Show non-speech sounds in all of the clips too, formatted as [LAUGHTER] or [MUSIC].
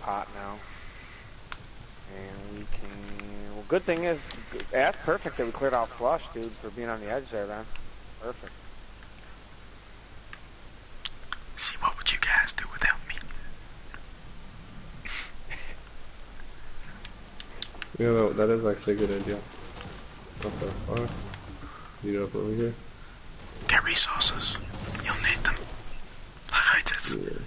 pot now. And we can... Well, good thing is, that's perfect that we cleared out flush, dude, for being on the edge there, man. Perfect. See, what would you guys do without me? yeah, know, that is actually a good idea. Not that far. Meet up over here. Get resources. You'll need them. I hate it. Yeah.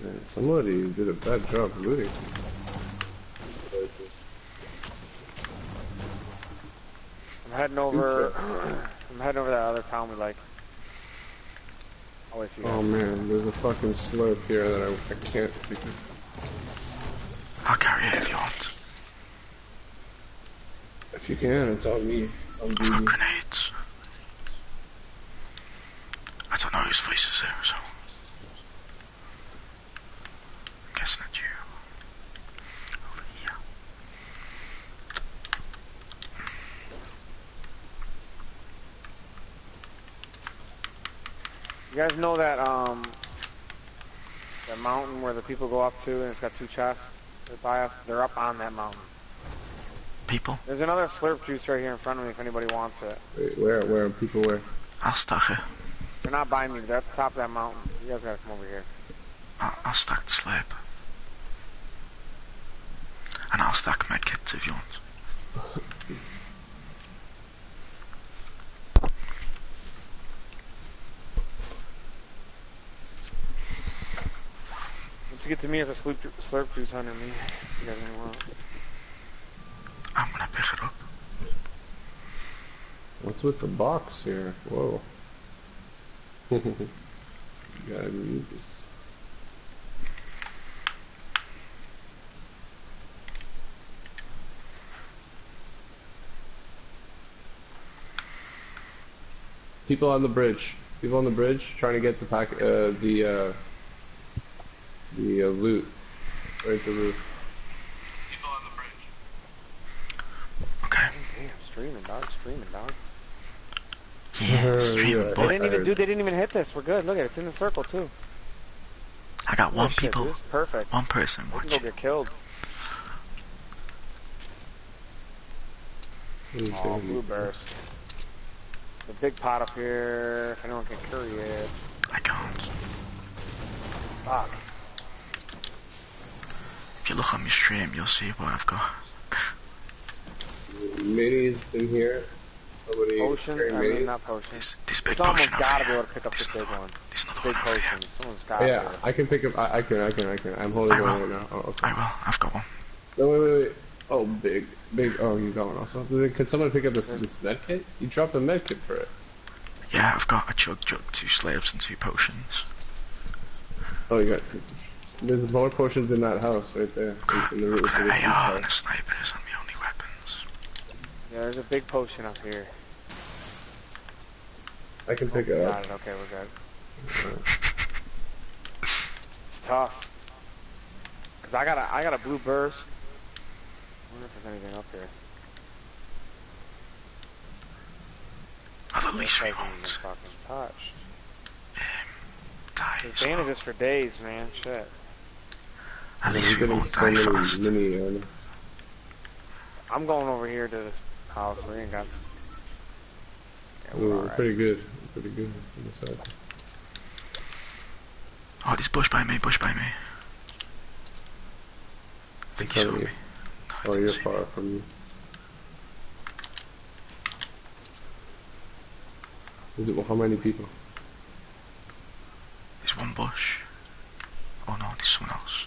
Man, somebody did a bad job looting. I'm heading over... I'm heading over that other town we like. I'll wait for you Oh guys. man, there's a fucking slope here that I, I can't. I'll carry it if you want. If you can, it's on me. It's on I've got BB. grenades. I don't know whose face is there, so. I'm guessing it's you. Over here. You guys know that, um... That mountain where the people go up to and it's got two chests? They're by us. They're up on that mountain. People, There's another slurp juice right here in front of me if anybody wants it. Wait, where, where, people where? I'll stack it. They're not by me. They're at the top of that mountain. You guys gotta come over here. I'll, I'll stack the slab. And I'll stack medkits if you want. [LAUGHS] get to me, there's a slurp, ju- slurp juice under me. You guys really want. I'm gonna pick it up. What's with the box here? Whoa. [LAUGHS] you gotta use this. People on the bridge. People on the bridge trying to get the pack, uh, the, uh, the uh, loot. Right at the roof. People on the bridge. Okay. Damn, streaming, dog. Streaming, dog. Yeah, Uh, streaming yeah. They didn't even, dude, they didn't even hit this. We're good. Look at it. It's in the circle, too. I got one Oh, shit, people, This is perfect. one person We can go watching. get killed. Oh, blue bears. The big pot up here. If anyone can carry it. I can't. Fuck. If you look on my stream, you'll see what I've got. Minis in here. Somebody Potion? I mean, not potion. This, this big Someone's potion over gotta be able to pick up There's this big another one. There's another Big one over here. potion. Someone's got Yeah, it. I can pick up. I, I can. I can. I can. I'm holding I one will. right now. Oh, okay. I will. I've got one. No, wait, wait, wait. Oh, big, big. Oh, you got one also. Can someone pick up this this med kit? You dropped a med kit for it. Yeah, I've got a chug jug, two slaves, and two potions. Oh, you got. There's more potions in that house right there. In the I've roof got of an this uh, AR a sniper. Those are my only weapons. Yeah, there's a big potion up here. I can pick it Got up. it. Okay, we're good. It's tough. Cause I got a, I got a blue burst. I wonder if there's anything up here. Well, at least we This hasn't even won't fucking touched. die. There's bandages for days, man. Shit. At least We're we getting won't die fast. mini ammo. I'm going over here to this house. We ain't got. Yeah, we're we're alright. pretty good. We're pretty good on oh, this side. Oh, there's bush by me, bush by me. I think you In saw me. No, Oh, you're far you. from me. Is it how many people? There's one bush. Oh no, there's someone else.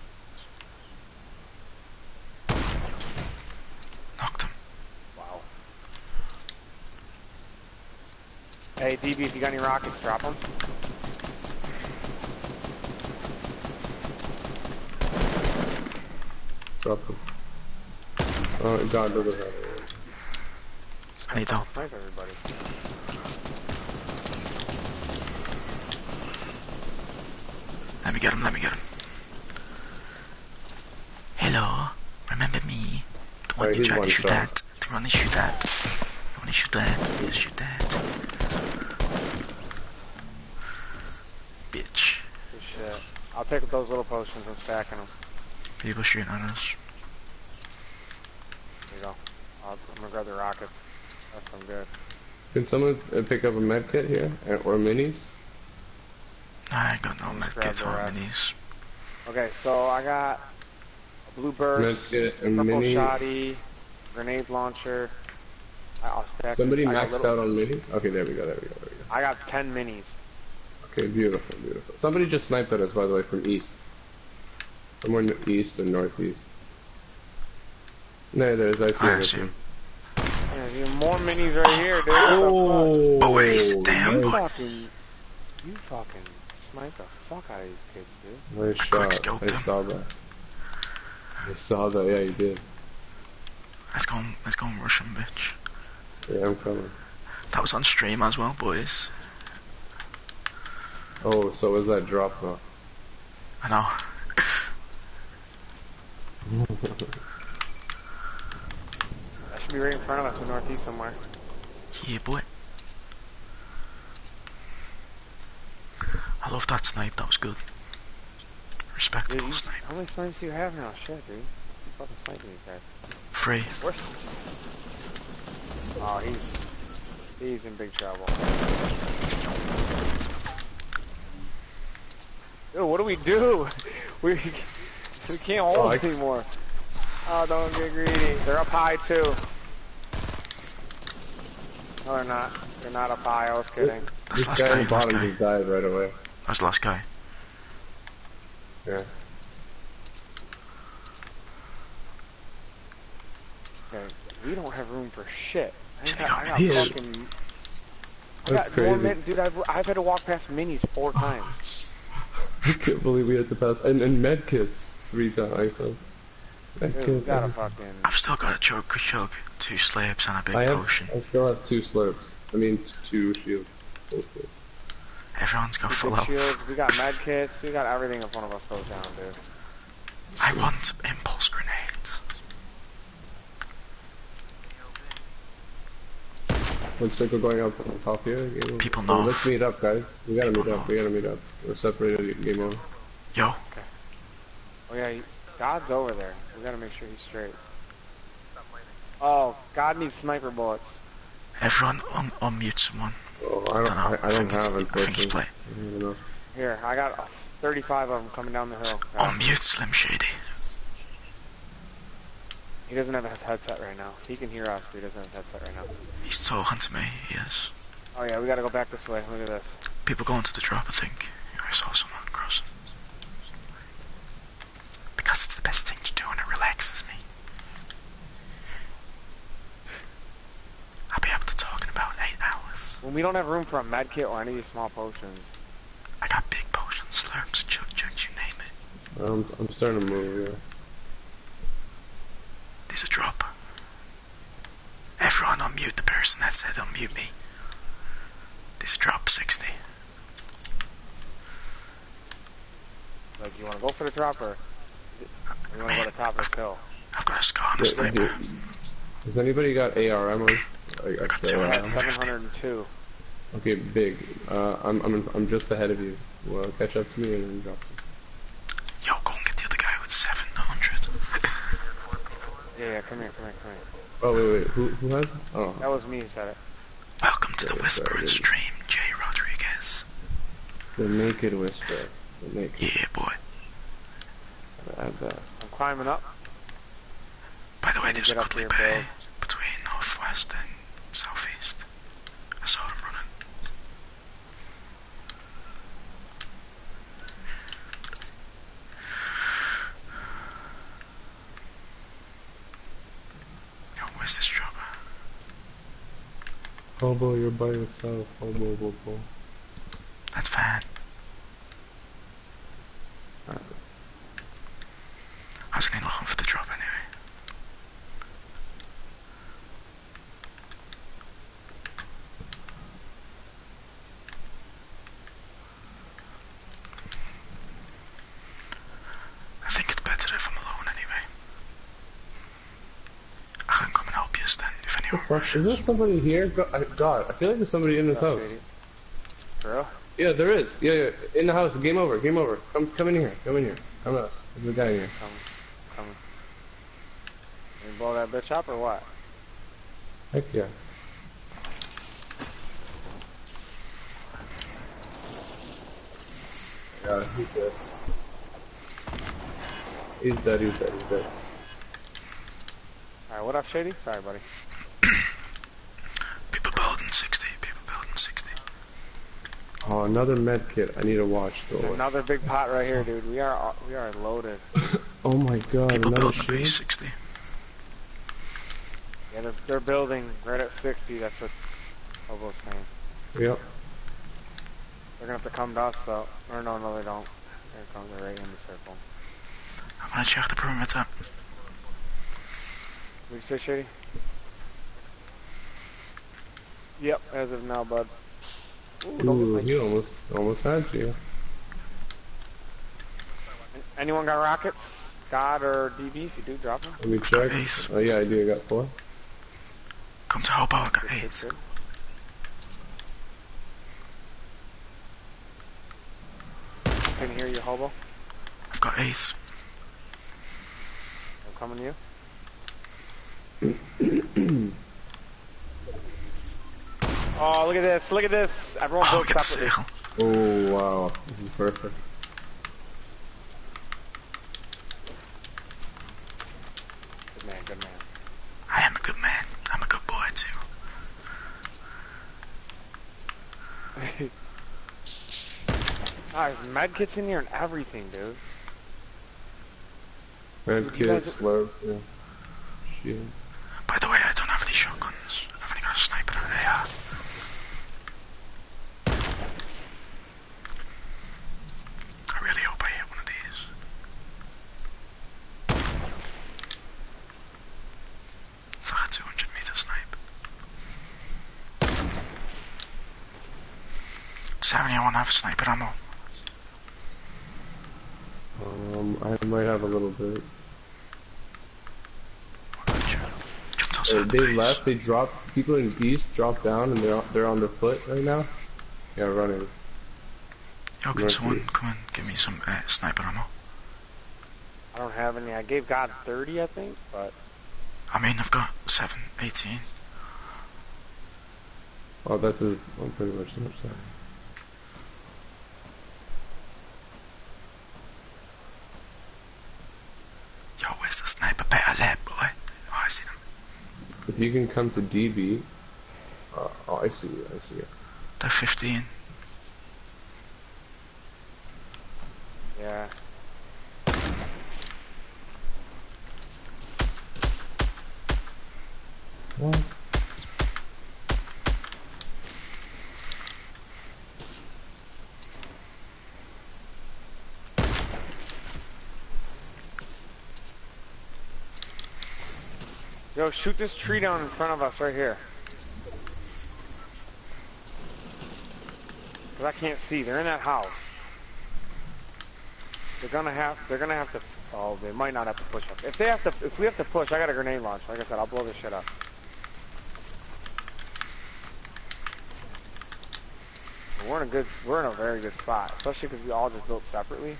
Knocked him. Wow. Hey, DB, if you got any rockets, drop them. Drop them. Oh, God doesn't have it. I need help. Snipe everybody. Let me get him, let me get him. Hello, remember me? The one Alright, you he's tried to shoot shot. at. The one you shoot at. Is you dead? Is you dead? Bitch. Good shit. I'll pick up those little potions. I'm stacking them. People shooting at us. There you go. I'll, I'm gonna grab the rockets. That's some good. Can someone uh, pick up a med kit here Uh, or minis? I ain't got no Grab medkits the or rest. minis. Okay, so I got a blue burst, Med kit and purple mini. shoddy, grenade launcher. I- I'll stack Somebody I maxed little- out on minis. Okay, there we go. There we go. There we go. I got 10 minis. Okay, beautiful, beautiful. Somebody just sniped at us, by the way, from east. Somewhere n- east or northeast. No, there's. I see I it. see him. Yeah, you more minis right here, dude. What Oh, oh Boys, damn, the boy. You fucking, you fucking sniped the fuck out of these kids, dude. Nice I quick shot. I him. saw that. I saw that. Yeah, you did. Let's go, let's go and rush him, bitch. Yeah, I'm coming. That was on stream as well, boys. Oh, so was that drop though? I know. That should be right in front of us in northeast somewhere. Yeah, boy. I love that snipe, that was good. Dude, Respectable you, snipe. how many snipes do you have now? Shit, dude. You fucking sniping these guys. Free. Where's... Oh, he's... He's in big trouble. Dude, what do we do? [LAUGHS] We... We can't hold Oh, I- anymore. Oh, don't get greedy. They're up high, too. No, they're not. They're not up high. I was kidding. That's This the last guy guy, on the bottom guy. just died right away. That's the last guy. Yeah. Okay, we don't have room for shit. I Shit, got, I I got got fucking... I That's got more crazy. min- dude, I've, I've had to walk past minis four oh, times. I can't believe we had to pass. And, and med kits three times. So. Med Dude, kits. gotta I- fucking... I've still got a chug, a chug, two slabs and a big I have. potion. I still have two slurps. I mean, two shields. Both shields. Everyone's got full Big health. shields, we got med kits, we got everything if one of us goes down, dude. I want impulse grenades. One circle going up on top here. Game. People Oh, know. let's meet up, guys. We gotta People meet up. know. We gotta meet up. We're separated. Game on. Yo, Oh yeah, God's over there. We gotta make sure he's straight. Oh, God needs sniper bullets. everyone un- unmute someone. Oh, I don't. Dunno, I, I I don't think it's- have I think it's unfortunately. play. I don't know. Here, I got uh, 35 of them coming down the hill. Got 'em. Unmute Slim Shady. He doesn't have a headset right now. He can hear us, but he doesn't have a headset right now. He's talking to me, he is. Oh yeah, we gotta go back this way. Look at this. People going to the drop, I think. I saw someone crossing. Because it's the best thing to do and it relaxes me. I'll be able to talk in about eight hours. When we don't have room for a med kit or any of these small potions. I got big potions, slurps, chug chugs, you name it. I'm, I'm starting to move. Yeah. There's a drop. Everyone unmute the person that said unmute me. There's a drop, 60. Like, you wanna go for the drop or you wanna go to the top of the hill? I've got a scar and a Yeah, sniper. Has anybody got AR ammo? Like, got extra two. AR We're ammo? at 702. Okay, big. Uh, I'm I'm I'm just ahead of you. Well, catch up to me and then drop. Yo, go and get the other guy with 700. Yeah, yeah, come here, come here, come here. Oh wait wait. Who who has? Oh. That was me who said it. Welcome to the Yeah, Whisper sorry, and. Stream, Jay Rodriguez. The naked whisper. The naked. Yeah, boy. Add that. Uh, I'm climbing up. By the way, Let me there's a get Cuddly here, Bay Bill. between northwest and southeast. I saw them running. Yo, where's this drop? Hobo, you're by yourself. Hobo, hobo. That's fine. I was only looking for the drop anyway. I think it's better if I'm alone anyway. I can come and help you then if anyone? Is there somebody here? I, God, I feel like there's somebody in this house. Real? Yeah, there is. Yeah, yeah, in the house. Game over. Game over. Come, come in here. Come in here. Come us. There's a guy in here. Come, Coming. You blow that bitch up or what? Heck yeah. Yeah, he's dead. He's dead, he's dead, he's dead. Alright, what up, Shady? Sorry, buddy. People building 60. People building 60. Oh, another med kit. I need to watch though. Another big pot right here, dude. We are we are loaded. [LAUGHS] oh my god, People another building a shield? 60. Yeah, they're, they're building right at 60. That's what Hobo's saying. Yep. They're gonna have to come to us, though. Or no, no, they don't. They're coming. They're right in the circle. I'm gonna check the perimeter. What you say, Shady? Yep, as of now, bud. Ooh, don't Ooh, get my- he almost, almost had you. Anyone got rockets? God or DB? If you do, drop them. Let me check. Ace. Oh yeah, I do. I got four. Come to Hobo, I got Good, good, 8. good. Can hear you, Hobo. I've got 8. I'm coming to you. [CLEARS THROAT] Oh, look at this! Look at this! Everyone Oh, built get the separately. Oh wow, this is perfect. Good man, good man. I am a good man. I'm a good boy too. [LAUGHS] Ah, there's med kits in here and everything, dude. Med You kit, yeah. Shield. By the way, I don't have any shotguns. I've only got a sniper and an AR. I really hope I hit one of these. It's like a 200 meter snipe. Does anyone have ammo? Um, I might have a little bit. Uh, they base. left. They dropped. People in east dropped down, and they're they're on the foot right now. Yeah, running. Yo, can someone Northeast. come and give me some uh, sniper ammo? I don't have any. I gave God 30, I think, but I mean, I've got 7, 18. Oh, that's a, I'm pretty much the side. Yo, where's the sniper? Better let, boy. Oh, I see them. If you can come to DB. Uh, oh, I see. I see. They're 15. yeah. What? Yo, shoot this tree down in front of us right here. Cause I can't see. They're in that house. They're gonna have. They're gonna have to. Oh, they might not have to push up. If they have to, if we have to push, I got a grenade launcher. Like I said, I'll blow this shit up. We're in a good. We're in a very good spot, especially because we all just built separately.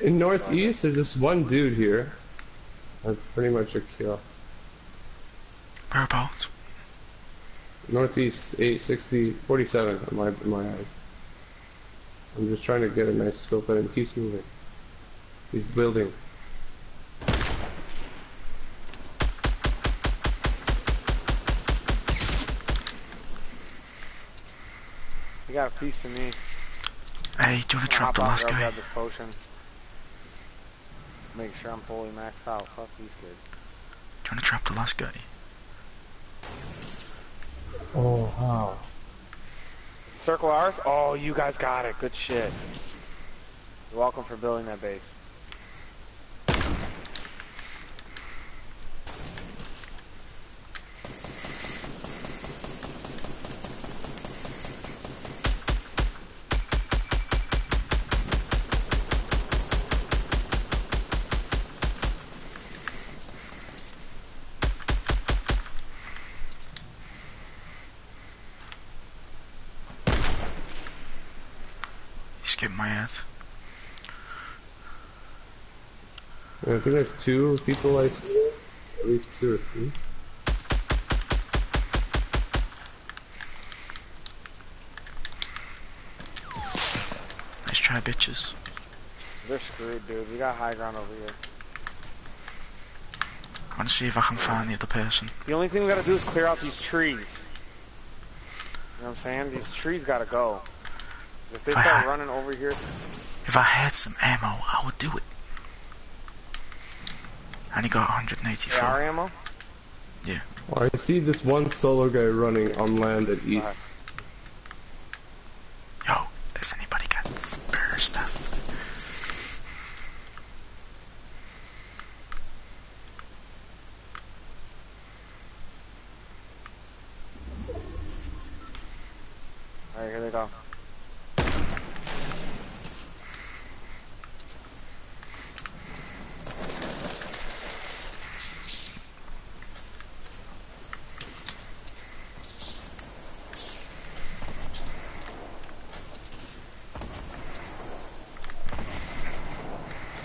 In northeast, there's this one dude here. That's pretty much a kill. Whereabouts? Northeast, 860, 47 in my, in my eyes. I'm just trying to get a nice scope at him. He keeps moving. He's building. You got a piece of me. Hey, do you want to I'm trap the last and go guy? grab this potion. Make sure I'm fully maxed out. Fuck these kids. Do you want to trap the last guy? Oh, wow. Circle ours? Oh, you guys got it. Good shit. You're welcome for building that base. I think there's two people I see. At least two or three. Let's try bitches. They're screwed, dude. We got high ground over here. I want to see if I can find the other person. The only thing we gotta do is clear out these trees. You know what I'm saying? These trees gotta go. If they If start had- running over here, If I had some ammo, I would do it. I he got 184. AR ammo. Oh, I see this one solo guy running on land at east. Alright. Yo, has anybody got spare stuff? Alright, here they go.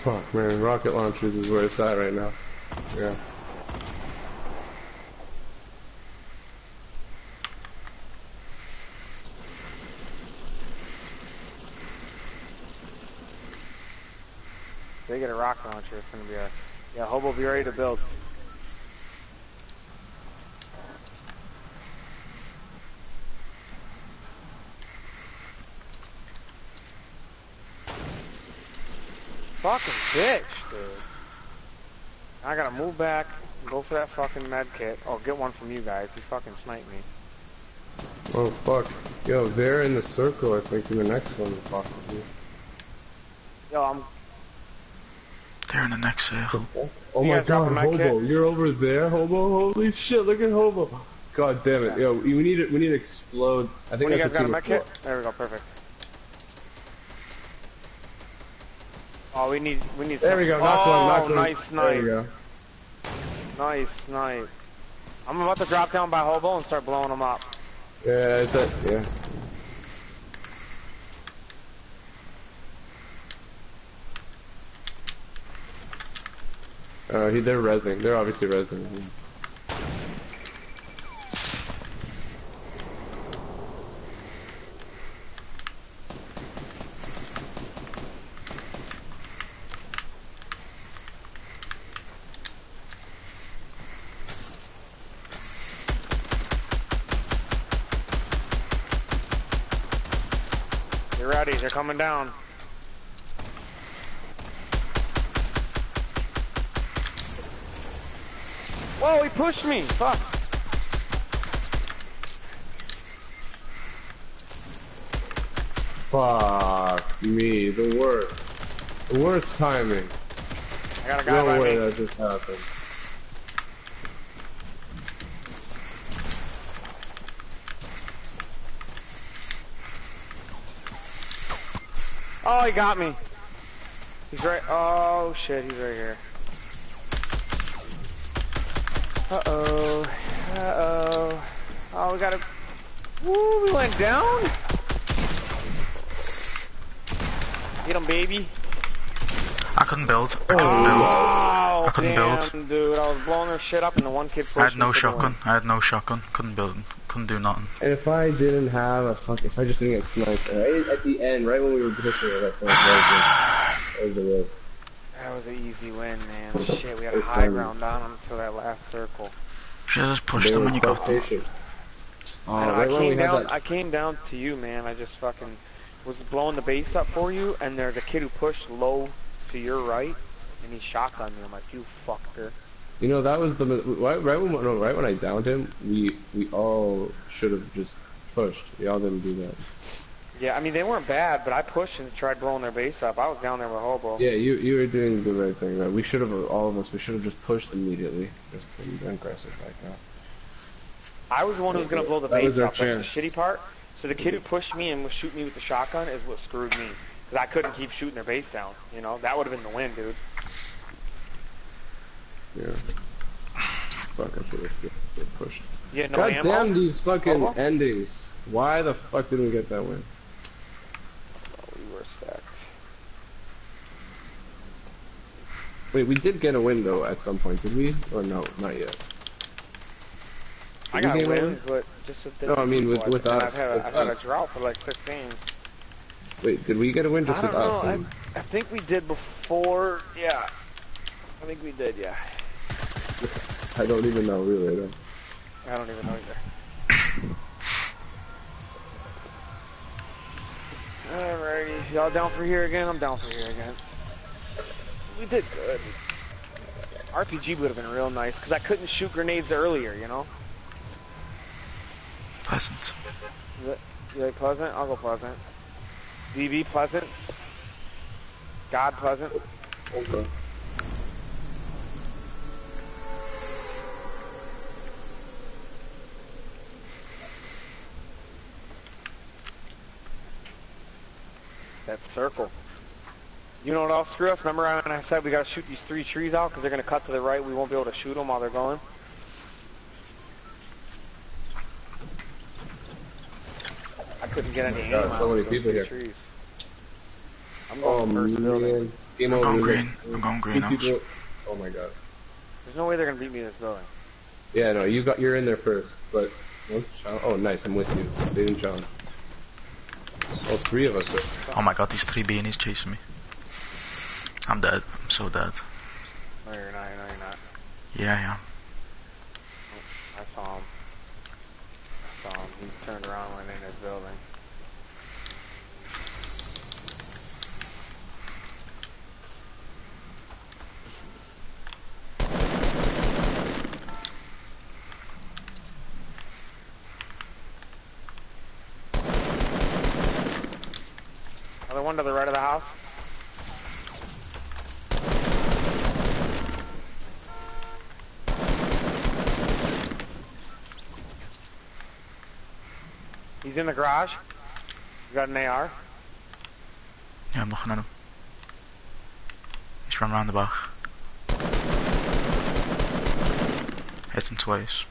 Fuck, man, rocket launchers is where it's at right now. Yeah. They get a rocket launcher, it's gonna be a yeah. Hobo, be ready to build. Fucking bitch. I gotta move back, go for that fucking med kit. Oh, get one from you guys. You fucking sniped me. Oh, fuck. Yo, they're in the circle, I think, in the next one, possibly. Yo, I'm They're in the next circle. Oh You my god, my Hobo, you're over there, Hobo? Holy shit, look at Hobo. God damn it. Yo, we need it, we need to explode. I think When you that's guys got a med kit? There we go, perfect. Oh, we need, we need. There some- we go, knocked oh, one, knocked one. nice There we go. Nice snipe. I'm about to drop down by Hobo and start blowing them up. Yeah, it's that, yeah. Uh, he, they're resing. They're obviously resing. Coming down. Whoa, he pushed me. Fuck. Fuck me, the worst. The worst timing. I got a guy No by way me. that just happened. Oh, he got me. He's right. Oh shit, he's right here. Uh oh. Uh oh. Oh, we got to. Woo, we went down. Get him, baby. I couldn't build. I couldn't Oh, build. I couldn't damn, build. dude. I was blowing their shit up, and the one kid pushed I had no shotgun. I had no shotgun. Couldn't build. Couldn't do nothing. And if I didn't have a fuck, if I just didn't get sniped uh, right at the end, right when we were pushing it, that's what that was the way. That was an easy win, man. Shit, we had a It's high fun. ground on them until that last circle. Should have just pushed They them when you so got them. Oh, I, know, right when we came down. that- I came down to you, man. I just fucking was blowing the base up for you, and there's a kid who pushed low to your right, and he shotgunned me. I'm like, you fucker. You know, that was the right, right when no, right when I downed him, we we all should have just pushed. We all didn't do that. Yeah, I mean they weren't bad, but I pushed and tried blowing their base up. I was down there with Hobo. Yeah, you you were doing the right thing. Right? We should have all of us. We should have just pushed immediately. Just been aggressive like that. I was the one who was gonna blow the That base up. That's the shitty part. So the kid who pushed me and was shooting me with the shotgun is what screwed me. Cause I couldn't keep shooting their base down. You know, that would have been the win, dude. Yeah. Fuck, I should have get pushed. Yeah, no God ammo? damn these fucking uh -huh. endings. Why the fuck didn't we get that win? We were stacked. Wait, we did get a win though at some point, did we? Or no, not yet. Did I got wins, win? but just with the. No, I mean with, with us. I've had, a, I've had a drought for like fifteen. Wait, did we get a win just I with know. us? I, I think we did before. Yeah. I think we did. Yeah. I don't even know, really. I don't. I don't even know either. Alrighty, y'all down for here again? I'm down for here again. We did good. RPG would have been real nice because I couldn't shoot grenades earlier. You know. Pleasant. You like- You like Pleasant? I'll go Pleasant. DB Pleasant. God Pleasant. Okay. That circle. You know what else screw us? Remember when I said we gotta shoot these three trees out because they're gonna cut to the right. We won't be able to shoot them while they're going. Couldn't get any oh aim God, so many people here. trees. I'm Oh going first building. man, game I'm going green. I'm going two green. people- Oh my god. There's no way they're gonna beat me in this building. Yeah, no, you got you're in there first, but what's Sean? Oh, nice, I'm with you. They didn't John. Well, three of us. Are. Oh my god, these three beanies chasing me. I'm dead. I'm so dead. No, you're not. No, you're not. Yeah, yeah. I saw him. He turned around and went in his building. Another one to the right of the house. He's in the garage. You got an AR. Yeah, I'm looking at him. He's run around the back. Hit him twice.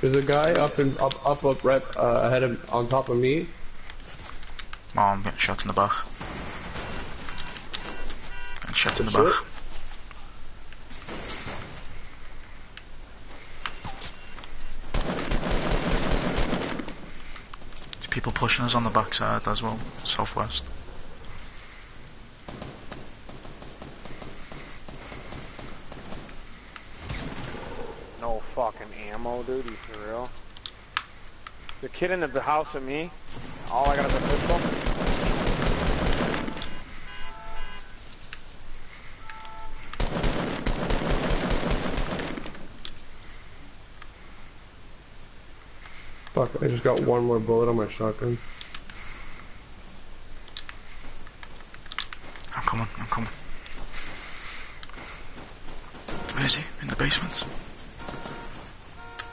There's a guy up and up, up, up, right uh, ahead of, on top of me. Oh, I'm getting shot in the back. Getting shot in the That's back. People pushing us on the backside as well, southwest. No fucking ammo, dude. You for real? The kid in the house with me. All I got is a pistol. I just got one more bullet on my shotgun. I'm coming, I'm coming. Where is he? In the basement?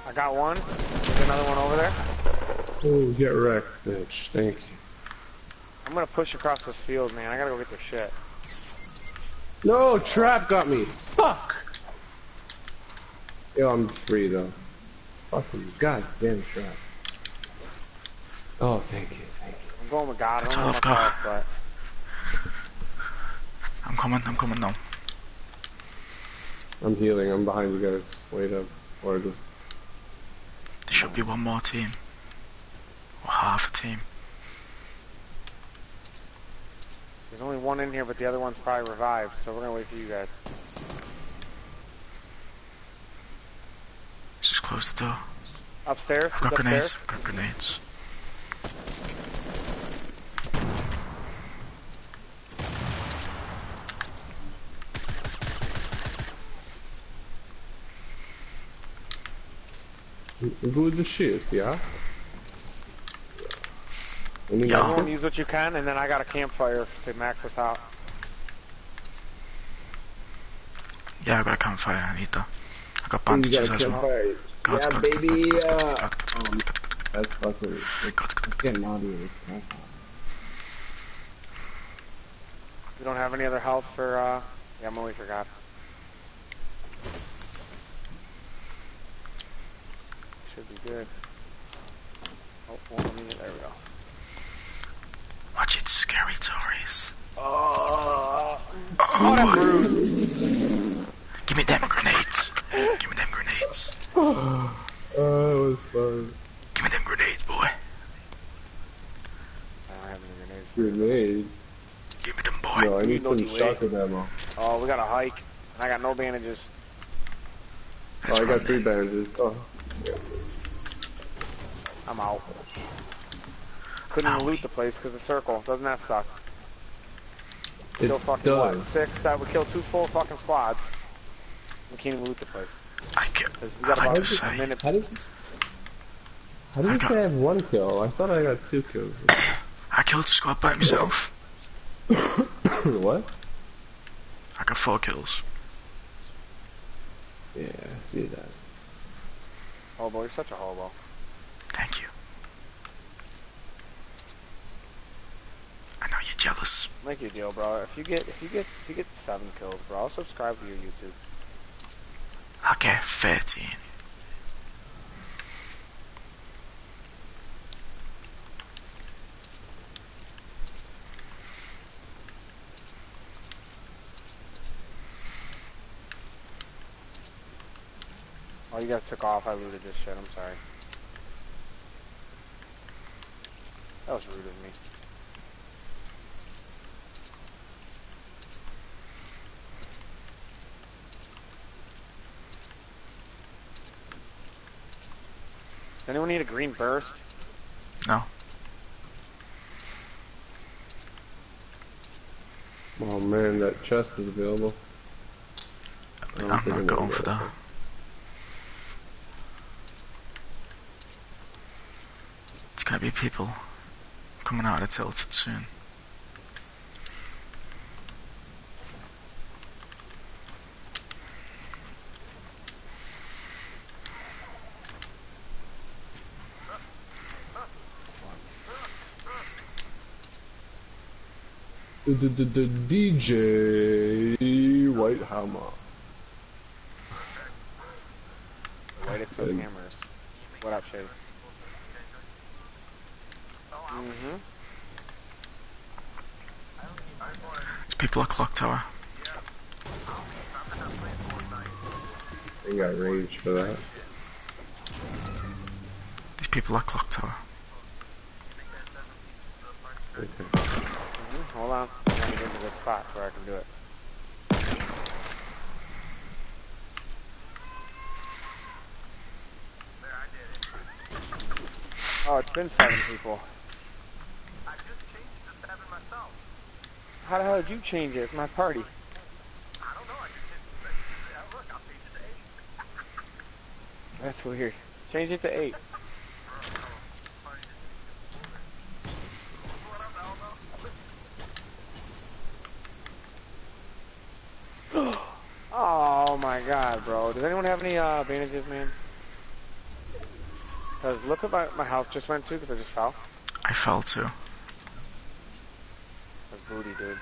I got one. There's another one over there. Oh, get wrecked, bitch. Thank you. I'm gonna push across this field, man. I gotta go get their shit. No, trap got me. Fuck. Yo, I'm free though. Fucking goddamn trap. Oh, thank you, thank you. I'm going with God. I That's don't all know I've got. myself, but I'm coming, I'm coming now. I'm healing. I'm behind you guys. Wait up, or just There should be one more team. Or half a team. there's only one in here, but the other one's probably revived. So we're gonna wait for you guys. Let's just close the door. Upstairs. I've He's got grenades. I've got grenades. Do the shit, yeah. I mean, Yeah. Everyone use what you can, and then I got a campfire to max us out. Yeah, I got a campfire. I need that. I got you bandages as well. campfire. Yeah, God, God, baby. God, God, uh, God, God, God, um, God, that's fucking. It's getting naughty We don't have any other help for, uh. Yeah, always forgot. Should be good. Oh, one there we go. Watch it, scary stories. Oh, oh. Give me them grenades. Give me them grenades. [SIGHS] oh, that was fun. Give me them grenades, boy. I don't have any grenades. Grenade. Give me them, boy. No, I need No some delay. shotgun ammo. Oh, we got a hike. And I got no bandages. Let's oh, I run got three then. bandages. Oh. I'm out. Couldn't even loot the place because of circle. Doesn't that suck? It Kill fucking does. what? Six. That would kill two full fucking squads. We can't even loot the place. I can't. we I got like about to a say, minute. How did How did I this got- guy have one kill? I thought I got two kills. [COUGHS] I killed a squad by [COUGHS] myself. [COUGHS] what? I got four kills. Yeah, I see that. Oh, hobo, you're such a hobo. Thank you. I know you're jealous. Make your deal, bro. If you get if you get if you get seven kills, bro, I'll subscribe to your YouTube. Okay, 13. You guys took off. I looted this shit. I'm sorry. That was rude of me. Does anyone need a green burst? No. Oh man, that chest is available. I don't I'm think not gonna going for it. that. It's gonna be people coming out of Tilted soon. D- d- d- d- DJ Whitehammer. Waited for the cameras. What up, Shady? Mm-hmm. There's people at Clock Tower. Ain't got range for that. These people at Clock Tower. Okay. Mm-hmm. Hold on. Let me get in a spot where I can do it. Oh, it's been seven people. I just changed it to seven myself. How the hell did you change it? It's my party. I don't know. I just did. Yeah, look, I'll change it to eight. That's weird. Change it to eight. Funny to see. What up, Elmo? oh my god, bro. Does anyone have any uh, bandages, man? Cause look at my, my health just went to because I just fell. I fell too. Booty, dude.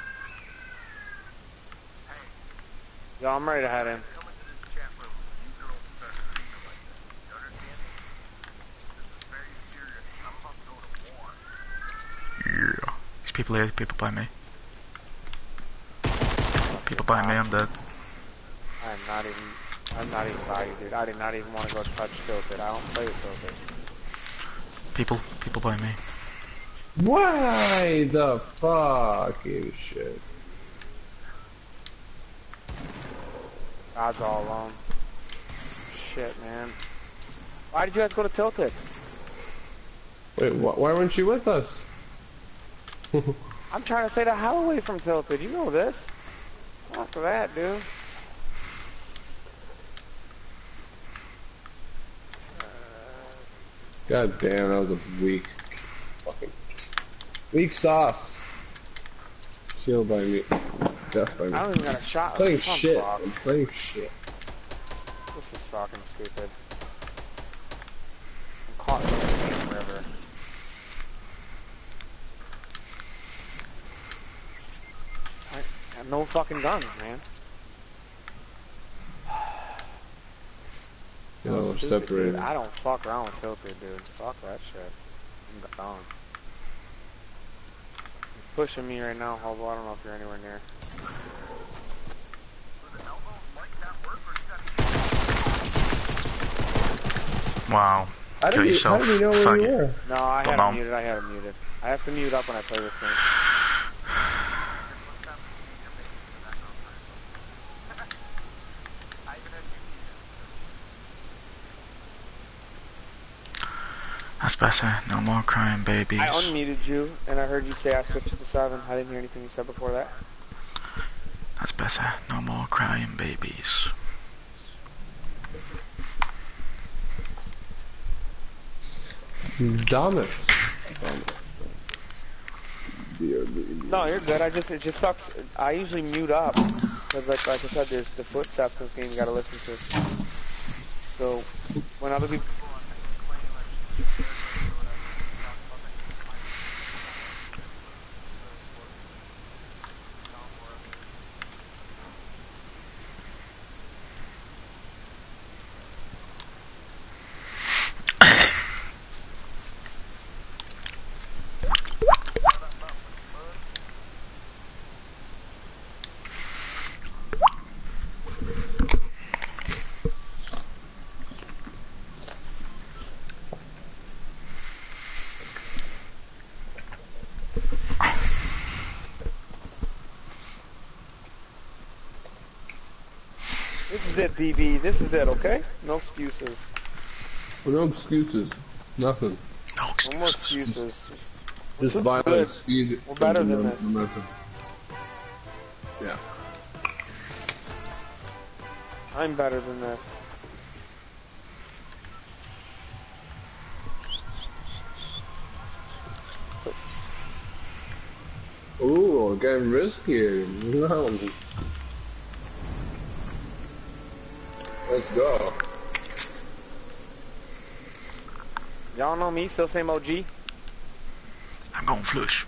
Yo, I'm ready to head in. Come into this chat room. You girls start screaming like this. You understand me? This is very serious. I'm about to go to war. Yeah. These people here, people by me. People by me, I'm dead. I'm not even. I'm not even by you, dude. I did not even want to go touch Tilted. I don't play with. People, people by me. Why the fucking shit? God's all alone. Shit, man. Why did you guys go to Tilted? Wait, wh- why weren't you with us? [LAUGHS] I'm trying to stay the hell away from Tilted. You know this. After that, dude. God damn, that was a weak, fucking weak sauce. Kill by me, death by me. I don't even got a shot. playing I'm shit. fucked. I'm playing shit. This is fucking stupid. I'm caught in the river. I have no fucking guns, man. Know, we're separated. dude. I don't fuck around with Tilted, dude. Fuck that shit. I'm gone pushing me right now, Hobo. I don't know if you're anywhere near. Wow. How Kill you, yourself. How did you know Fuck you it. Were? No, I don't had it muted. I had it muted. I have to mute up when I play this game. That's better. No more crying babies. I unmuted you, and I heard you say I switched to seven. I didn't hear anything you said before that. That's better. No more crying babies. Damn it. Dear. No, you're good. I just it just sucks. I usually mute up because like like I said, there's the footsteps in this game you gotta listen to. So when other people is it, DB. This is it, okay? No excuses. Well, no excuses. Nothing. No No more excuses. excuses. Just Good. violence, speed, We're better than this. momentum. Yeah. I'm better than this. Ooh, getting risky. [LAUGHS] No. Let's go. Y'all know me, still same OG. I'm going flush.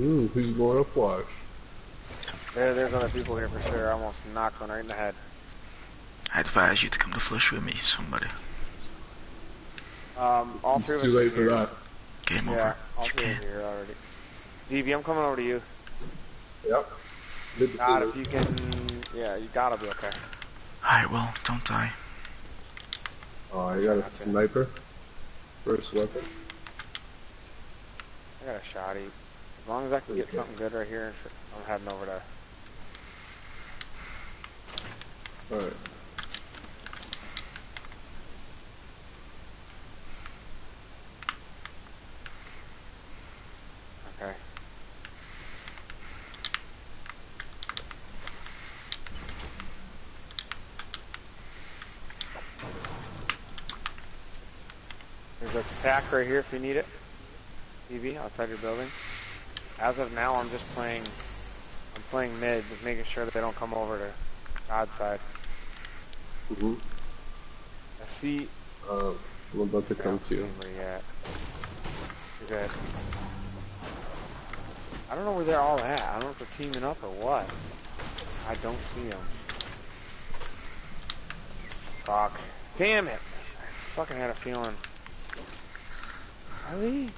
Ooh, who's going up flush? There, there's other people here for sure. I almost knocked one right in the head. I advise you to come to flush with me, somebody. Um, all It's three of too late for here. that. Game Yeah, over. all You three of can't. you are here already. DB, I'm coming over to you. Yep. Mid to God, if you can, yeah, you gotta be okay. Alright, well, don't die. Oh, you got a sniper? First weapon? I got a shotty. As long as I can get Okay. something good right here, I'm heading over to. Alright. Okay. Tack right here if you need it. TV outside your building. As of now, I'm just playing. I'm playing mid, just making sure that they don't come over to God's side. Mm-hmm. I see. Um, I'm about to come to you. Where you at? You're good. I don't know where they're all at. I don't know if they're teaming up or what. I don't see them. Fuck. Damn it! I fucking had a feeling. Really?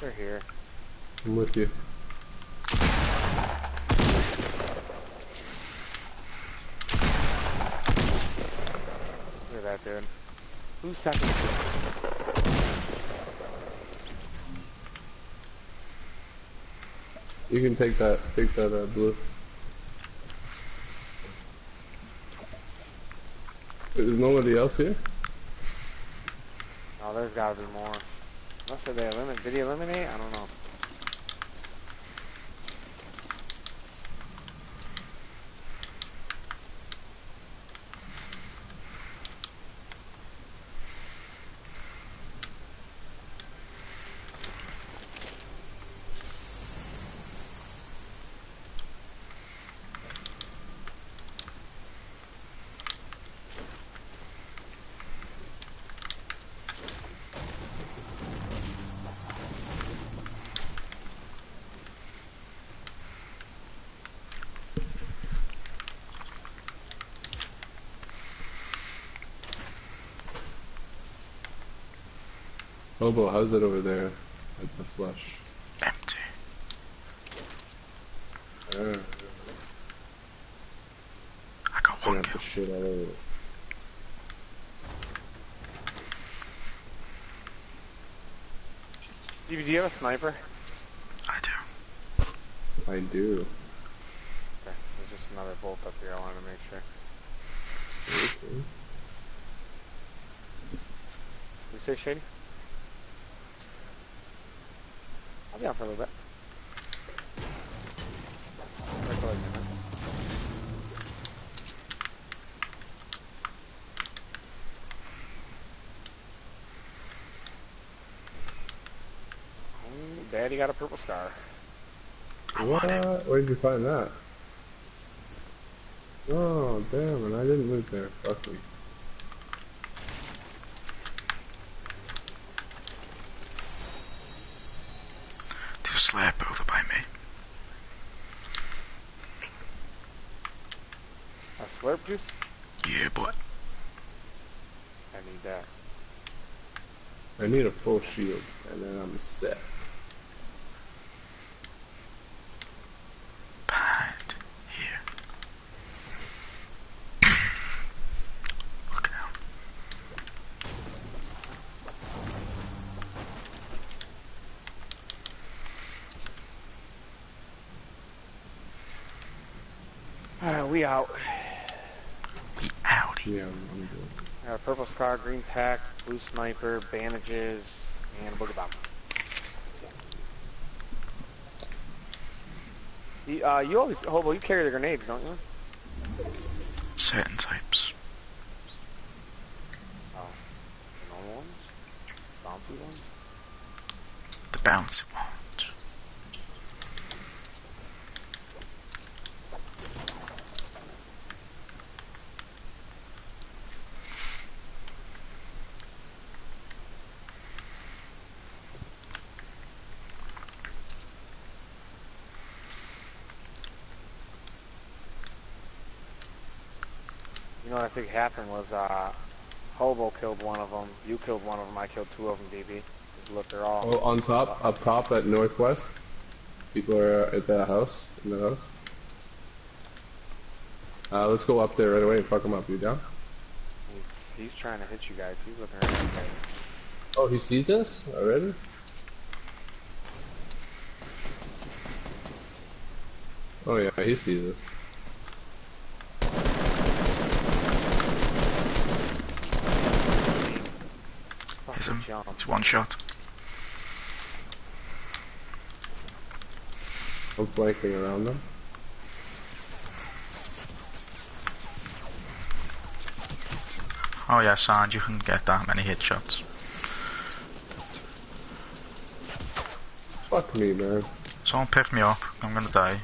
They're here. I'm with you. Look at that dude. Who's second? You can take that, take that, uh, blue. Wait, there's nobody else here? Oh, there's gotta be more. Unless they eliminate? Did he eliminate? I don't know. Hobo, how's it over there at the flush? Empty. Uh, I got gonna one have to kill. shit all over it. Stevie, do you have a sniper? I do. I do. Okay, there's just another bolt up here. I wanted to make sure. Okay. Did you say Shady? I'll be on for a little bit. Wait till I get in. Oh, Daddy got a purple star. I want it. What? Where did you find that? Oh, damn, and I didn't move there. Fuck me. There's a slab over by me. A slurp juice? Yeah, but I need that. Need a full shield, and then I'm set. behind here. Look out. Alright, we out. We outie. Yeah, I'm, I'm good. Scar, green tack, blue sniper, bandages, and a bomb. You, uh, you always, Hobo, you carry the grenades, don't you? Certain. Oh. The normal ones? Bouncy ones? The bouncy ones. You know what I think happened was, uh, Hobo killed one of them, you killed one of them, I killed two of them, DB. Just look, they're all... Oh, on top, up top at northwest. People are at that house, in the house. Uh, let's go up there right away and fuck them up. You down? He's, he's trying to hit you guys, he's looking at you guys. Oh, he sees us already? Oh yeah, he sees us. Here's Fucking him. jump. It's one shot. I'm flanking around them. Oh yeah, Sand, you can get that many headshots. Fuck me, man. Someone pick me up. I'm gonna die.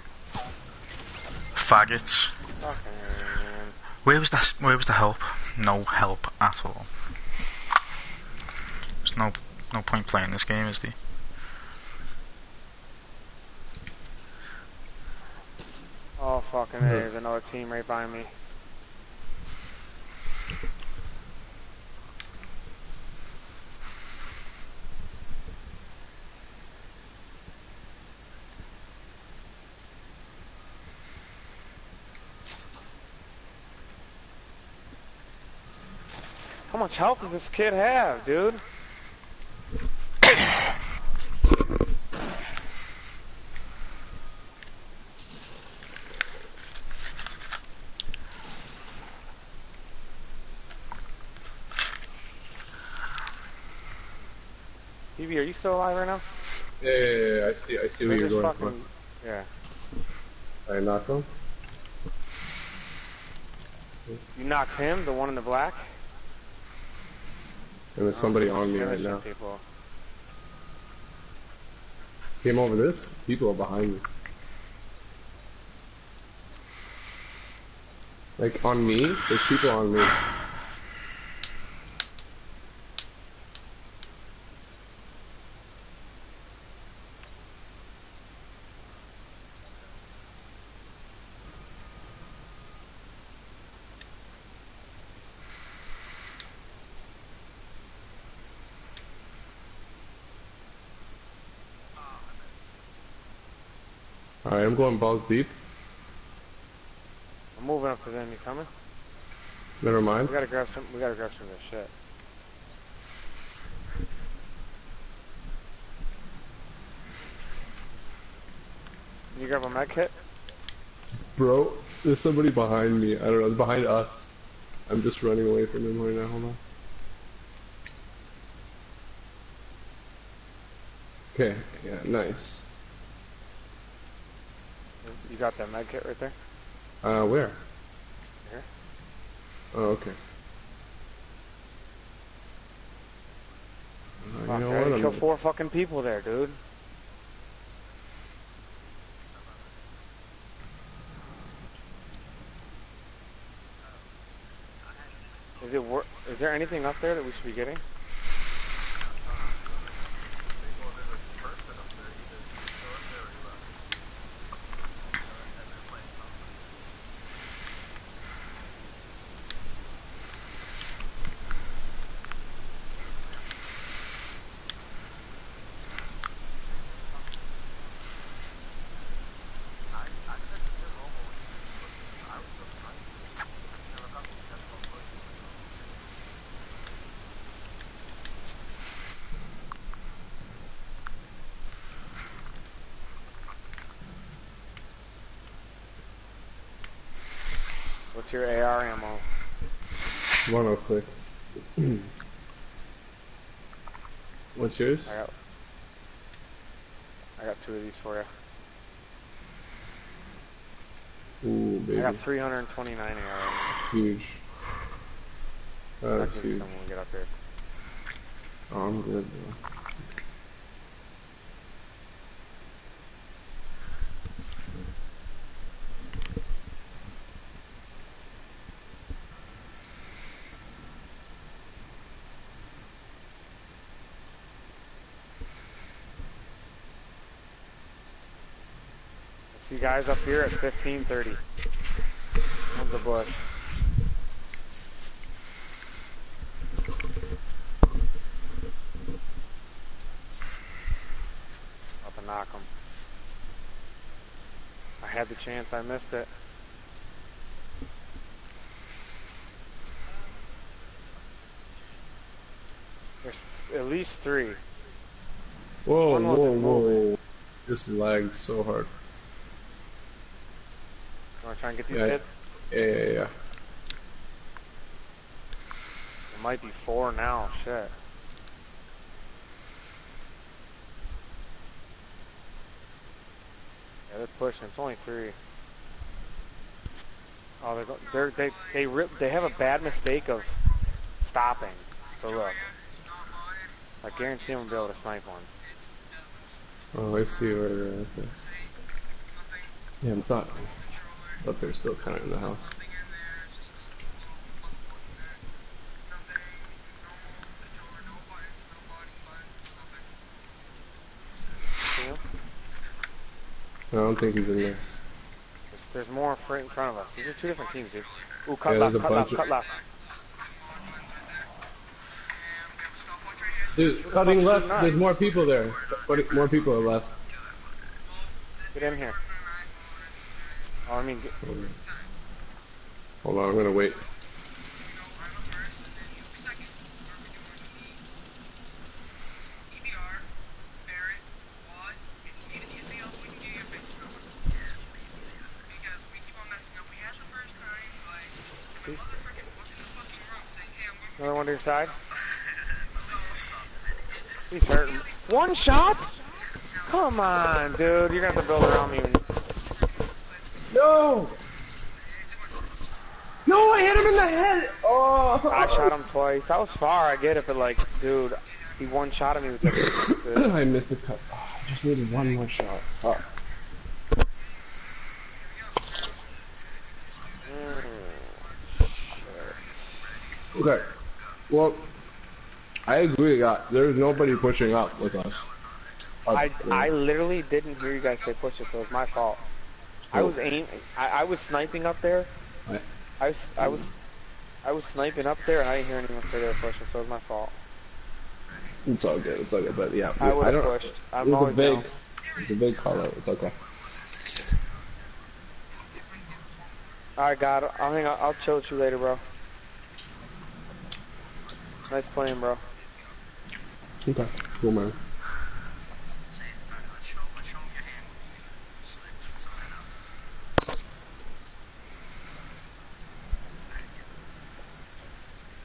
Faggots. Fucking. Where was that? Where was the help? No help at all. There's no no point playing this game, is there? Oh, fucking A, there's another team right by me. How much health does this kid have, dude? BB, are you still alive right now? Yeah, yeah, yeah, yeah, I see, I see where you're going fucking- Yeah. I knock him. You knocked him, the one in the black? And there's somebody Oh, on me right now. People. Came over this. People are behind me. Like on me, there's people on me. Alright, I'm going balls deep. if there's enemy coming. Never mind. We gotta grab some. We gotta grab some of this shit. Can you grab a med kit? Bro, there's somebody behind me. I don't know, it's behind us. I'm just running away from him right now, hold on. Okay, yeah, nice. You got that med kit right there. Uh, where? Here. Oh, okay. Fuck, you know I what? killed I'm, four fucking people there, dude. Is it wor- Is there anything up there that we should be getting? Well, there's a person up there, either military or left. Uh, and they're playing confidence. I, I texted him Romo when he was looking. I was surprised. Never got to catch one push. What's your AR ammo? 106. What's yours? I got. I got two of these for you. Ooh, baby. I got 329 AR ammo. That's huge. I'll That's huge. some when we get up here. Oh, I'm good, bro. See guys up here at 1530. On the bush. About to knock him. I had the chance, I missed it. There's at least three. Whoa, whoa, whoa. Just lagged so hard. Try and get these Yeah. kids? Yeah, yeah, yeah. It might be four now, shit. Yeah, they're pushing. It's only three. Oh, they're they're they they rip they have a bad mistake of stopping to look. I guarantee I'm gonna be able to snipe one. Oh, I see where they're at. Yeah, I'm thought, thought they're still kind of in the house. I don't think he's in there. There's, there's more right in front of us. These are two different teams, dude. Ooh, cut Yeah, left, cut left, cut left. Dude, cutting left, there's more people there. More people are left. Get in here. Oh, I mean, get, Hold on, I'm gonna wait. another one to your side. [LAUGHS] He's hurting. One shot? Come on, dude. You're gonna have to build around me. No! No, I hit him in the head! Oh! I shot him twice. That was far. I get it, but like, dude, he one shot at me with. [COUGHS] I missed a cut. Oh, I just needed one more shot. Oh. Mm. Okay. Well, I agree. Yeah, there's nobody pushing up with us. I, I literally didn't hear you guys say push it, so it's my fault. I was aim. I, I was sniping up there. I- I was I was I was sniping up there, and I didn't hear anyone say they were pushing, so was my fault. It's all good. It's all good. But yeah, I would don't. pushed. I'm it was a big. down. It's a big call out. It's okay. Alright, God, I'll hang out. I'll chill with you later, bro. Nice playing, bro. Okay. Cool, man. Let's show, let's show 'em your hand. Slip, something up.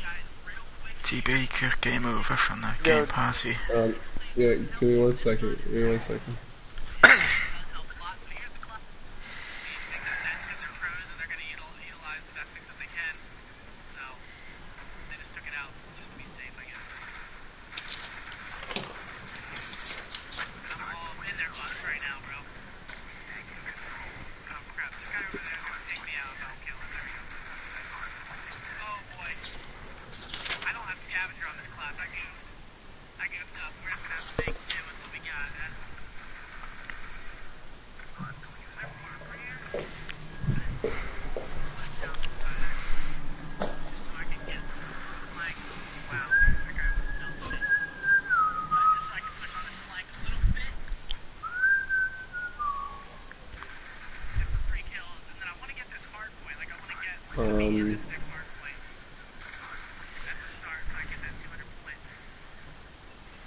guys real quick. TB, game over from de Yo. game party. um, yeah, give me one second. Give me one second. does help a lot. So here's the class. These make no sense because they're pros and they're going to util- utilize the best things that they can. So they just took it out just to be safe, I guess. And I'm all in their butts right now, bro. Oh crap! This guy over there is going to take me out if I don't kill him. There we go. Oh boy. I don't have scavenger on this class. I goofed. I goofed up. We're just gonna have to make do with what we got, man. Um,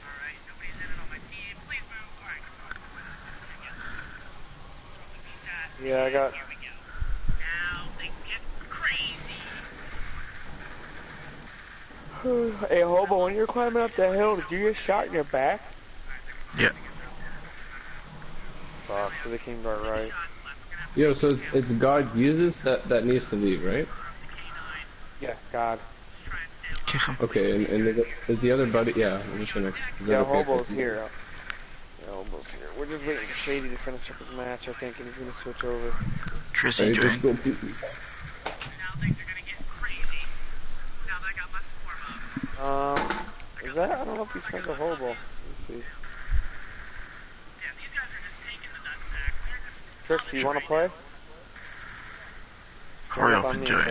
Alright, nobody's in it on my team. Please move. Alright, Yeah, I got- Here we go. Now things get crazy. hey, Hobo, when you're climbing up the hill, did you get shot in your back? Yeah. Fuck, so they came to our right. yo, so it's, it's God uses that that needs to leave, right? Yeah, God. Okay, and and the, is the other buddy? Yeah, I'm just gonna. is that Yeah, okay? Hobo's here. Yeah, Hobo's here. We're just waiting for Shady to finish up his match, I think, and he's gonna switch over. Trizzy Hey, just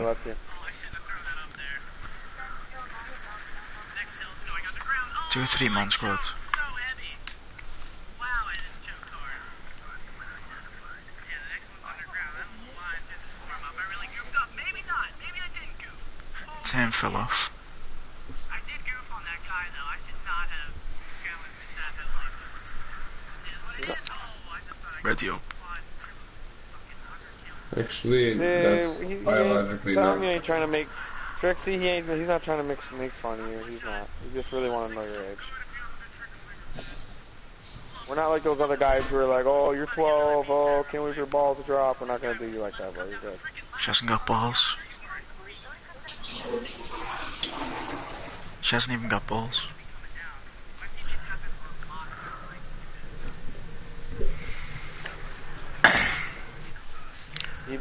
let's see. Oh, I shouldn't have thrown that up there. Next hill's going on the ground. Oh, Two or three man my squad. choke's So underkill. Actually, that's Dude, he, he biologically ain't, tell he not. ain't trying to make Trixie. He ain't. He's not trying to make make fun of you. He's not. He just really want to know your age. We're not like those other guys who are like, oh, you're 12. Oh, can't wait for your balls to drop. We're not gonna do you like that, bro. You're good. She hasn't got balls. She hasn't even got balls.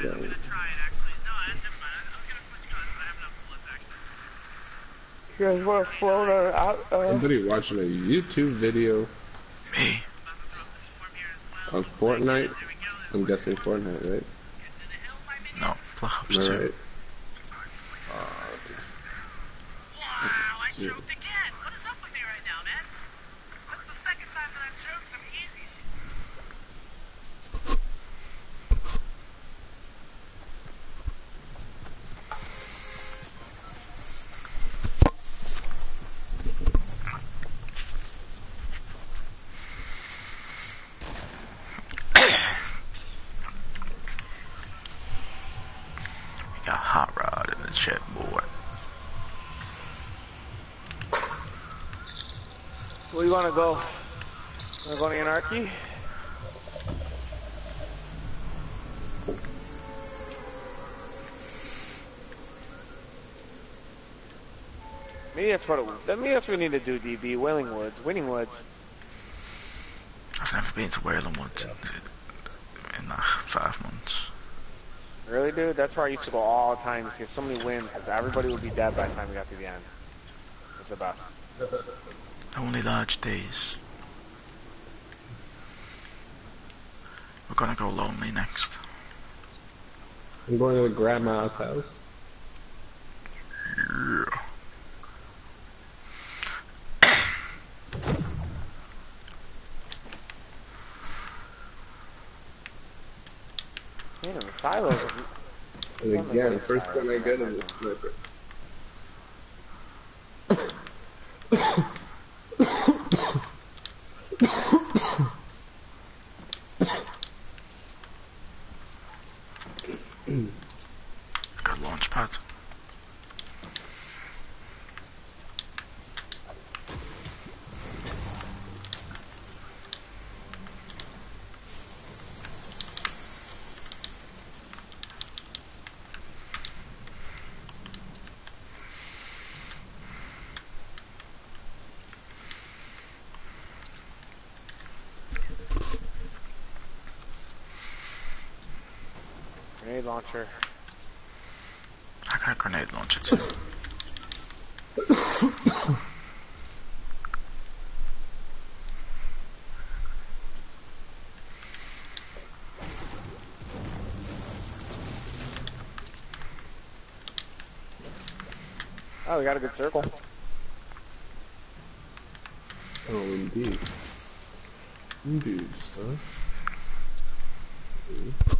so I'm just gonna flank up behind us. Make sure your head's out of ravines. And then this guy. Yeah, yeah. Wow. Ready up, DB. I need Alright, I'm that. gonna try it actually. No, I, never mind. I, I was gonna switch guns, but I have enough bullets actually. You guys want to float her out? Uh, Somebody watching a YouTube video Me. I'm about to throw up the swarm here as well. on Fortnite. There we go. There's I'm guessing Fortnite, right? Get to the hill, my minions. No, Black Ops Am I 2. right? Wow, I choked again. What is up with me right now, man? That's the second time that I've choked some easy shit. We got Hot Rod in the chat board. where you want to go? Want to go to Anarchy? Maybe that's what it, maybe that's what we need to do. DB Wailing Woods, Winning Woods. I've never been to Wailing Woods in, in uh, five months. Really, dude? That's where I used to go all the time to see so many wins because everybody would be dead by the time we got to the end. It's the best. [LAUGHS] Only large days. We're gonna go lonely next. I'm going to the grandma's house. Yeah. Man, the silos. are- Again, God, first gun I get is a sniper. Got launch pad. Grenade launcher. I got a grenade launcher too. Oh, we got a good circle. Oh, indeed. Indeed, son. Damn,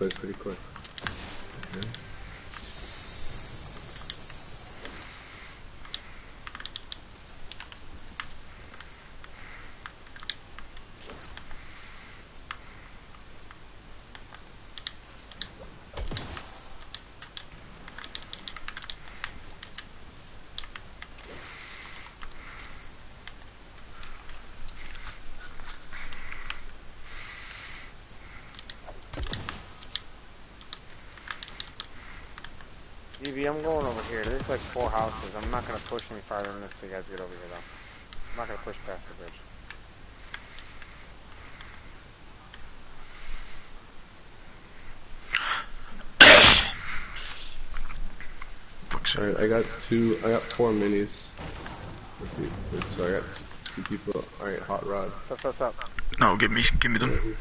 looted pretty quick. Okay. DB, I'm going over here. There's like four houses. I'm not gonna push any farther than this so you guys get over here though. I'm not gonna push past the bridge. Fuck's sake. Alright, I got two, I got four minis. So I got two people. Alright, hot rod. What's up, what's up? No, give me, give me them.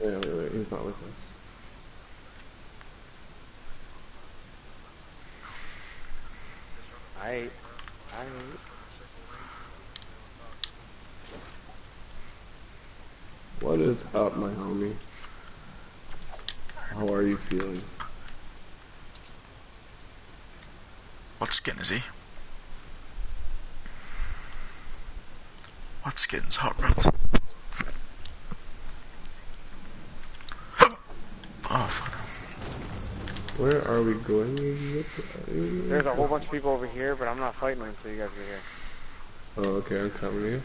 Yeah, wait, wait, he's not with us. I, I. What is up, my homie? How are you feeling? What skin is he? What skin's hot rod? Where are we going? There's a whole bunch of people over here, but I'm not fighting them until you guys get here. Oh, okay, I'm coming to you.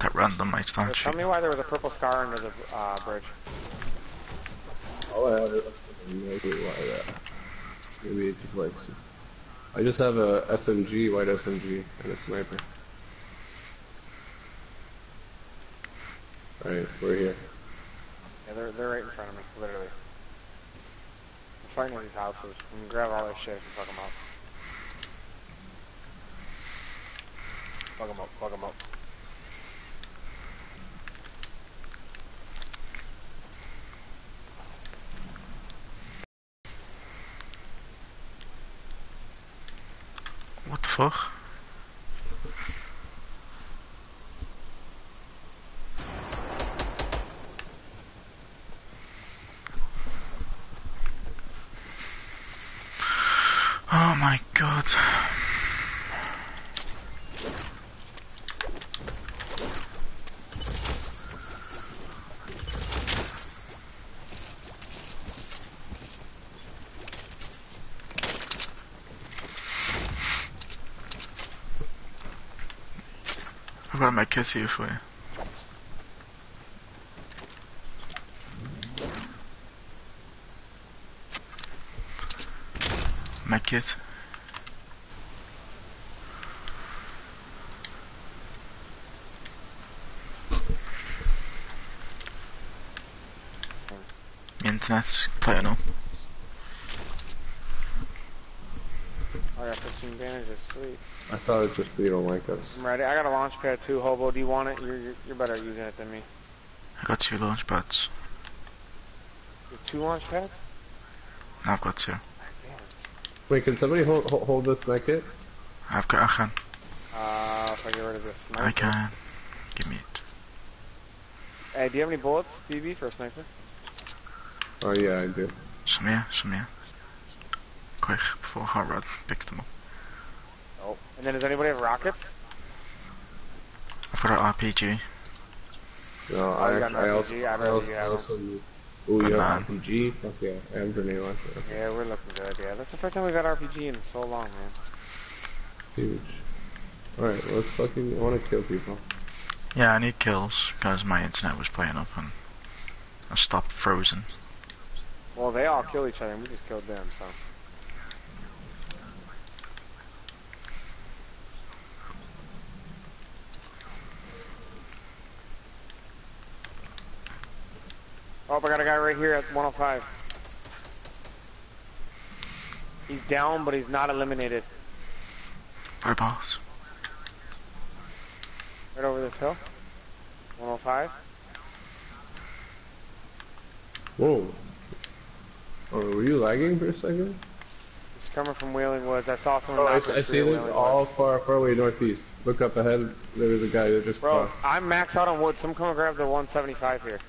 That random mate's So not tell shit. me why there was a purple scar under the uh, bridge. All I have is no why that. Maybe it just likes it. I just have a SMG, white SMG, and a sniper. Alright, we're here. Yeah, they're they're right in front of me, literally. I'm fighting in these houses. We can grab all their shit and fuck them up. Fuck them up, fuck them up. What the fuck? Oh my god. My kiss here for you. My kit. My internet's playing up. I got 15 sweet. I thought it just you don't like us. I'm ready. I got a launch pad too, Hobo. Do you want it? You're, you're, you're better at using it than me. I got two launch pads. You two launch pads? I've got two. Damn. Wait, can somebody hold, hold, hold this med kit? I've got. I can. Uh, if I get rid of this sniper. I can. Give me it. Hey, do you have any bullets, BB, for a sniper? Oh yeah, I do. Some here, some here. Quick, before Hot Rod picks them up. Oh. And then does anybody have rockets? I've got an RPG. No, Oh, I, you got an I RPG? also, I'd I rather also, you I have also need. Ooh, Good you man. have RPG? Fuck yeah, I have grenade launcher. Yeah, we're looking good, yeah. That's the first time we've got RPG in so long, man. Huge. Alright, let's fucking, I wanna kill people. Yeah, I need kills because my internet was playing up and I stopped frozen. Well, they all kill each other, and we just killed them, so. Oh, I got a guy right here at 105. He's down, but he's not eliminated. Whereabouts? Right over this hill. 105. Whoa. Oh, were you lagging for a second? He's coming from Wailing Woods. I saw someone Oh, I, I see tree at this all far, far away northeast. Look up ahead, there was a guy that just Bro, crossed. I'm maxed out on wood. Someone come and grab the 175 here.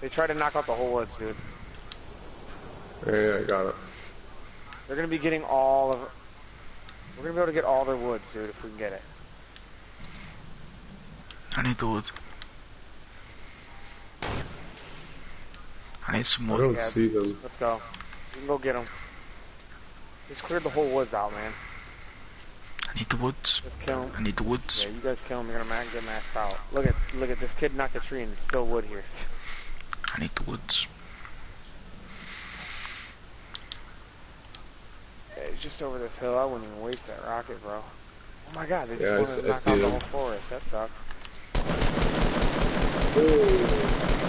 They tried to knock out the whole woods, dude. Yeah, yeah, I got it. They're gonna be getting all of. We're gonna be able to get all their woods, dude, if we can get it. I need the woods. I need some I wood. don't Yeah. see them. Let's go. We can go get them. Just cleared the whole woods out, man. I need the woods. Just kill them. I need the woods. Yeah, you guys kill them. You're gonna get maxed out. Look at look at this kid knocked a tree and there's still wood here. [LAUGHS] I need the woods. Yeah, he's just over this hill. I wouldn't even waste that rocket, bro. Oh my god, they just Yeah, wanted to knock see out the whole forest. That sucks. They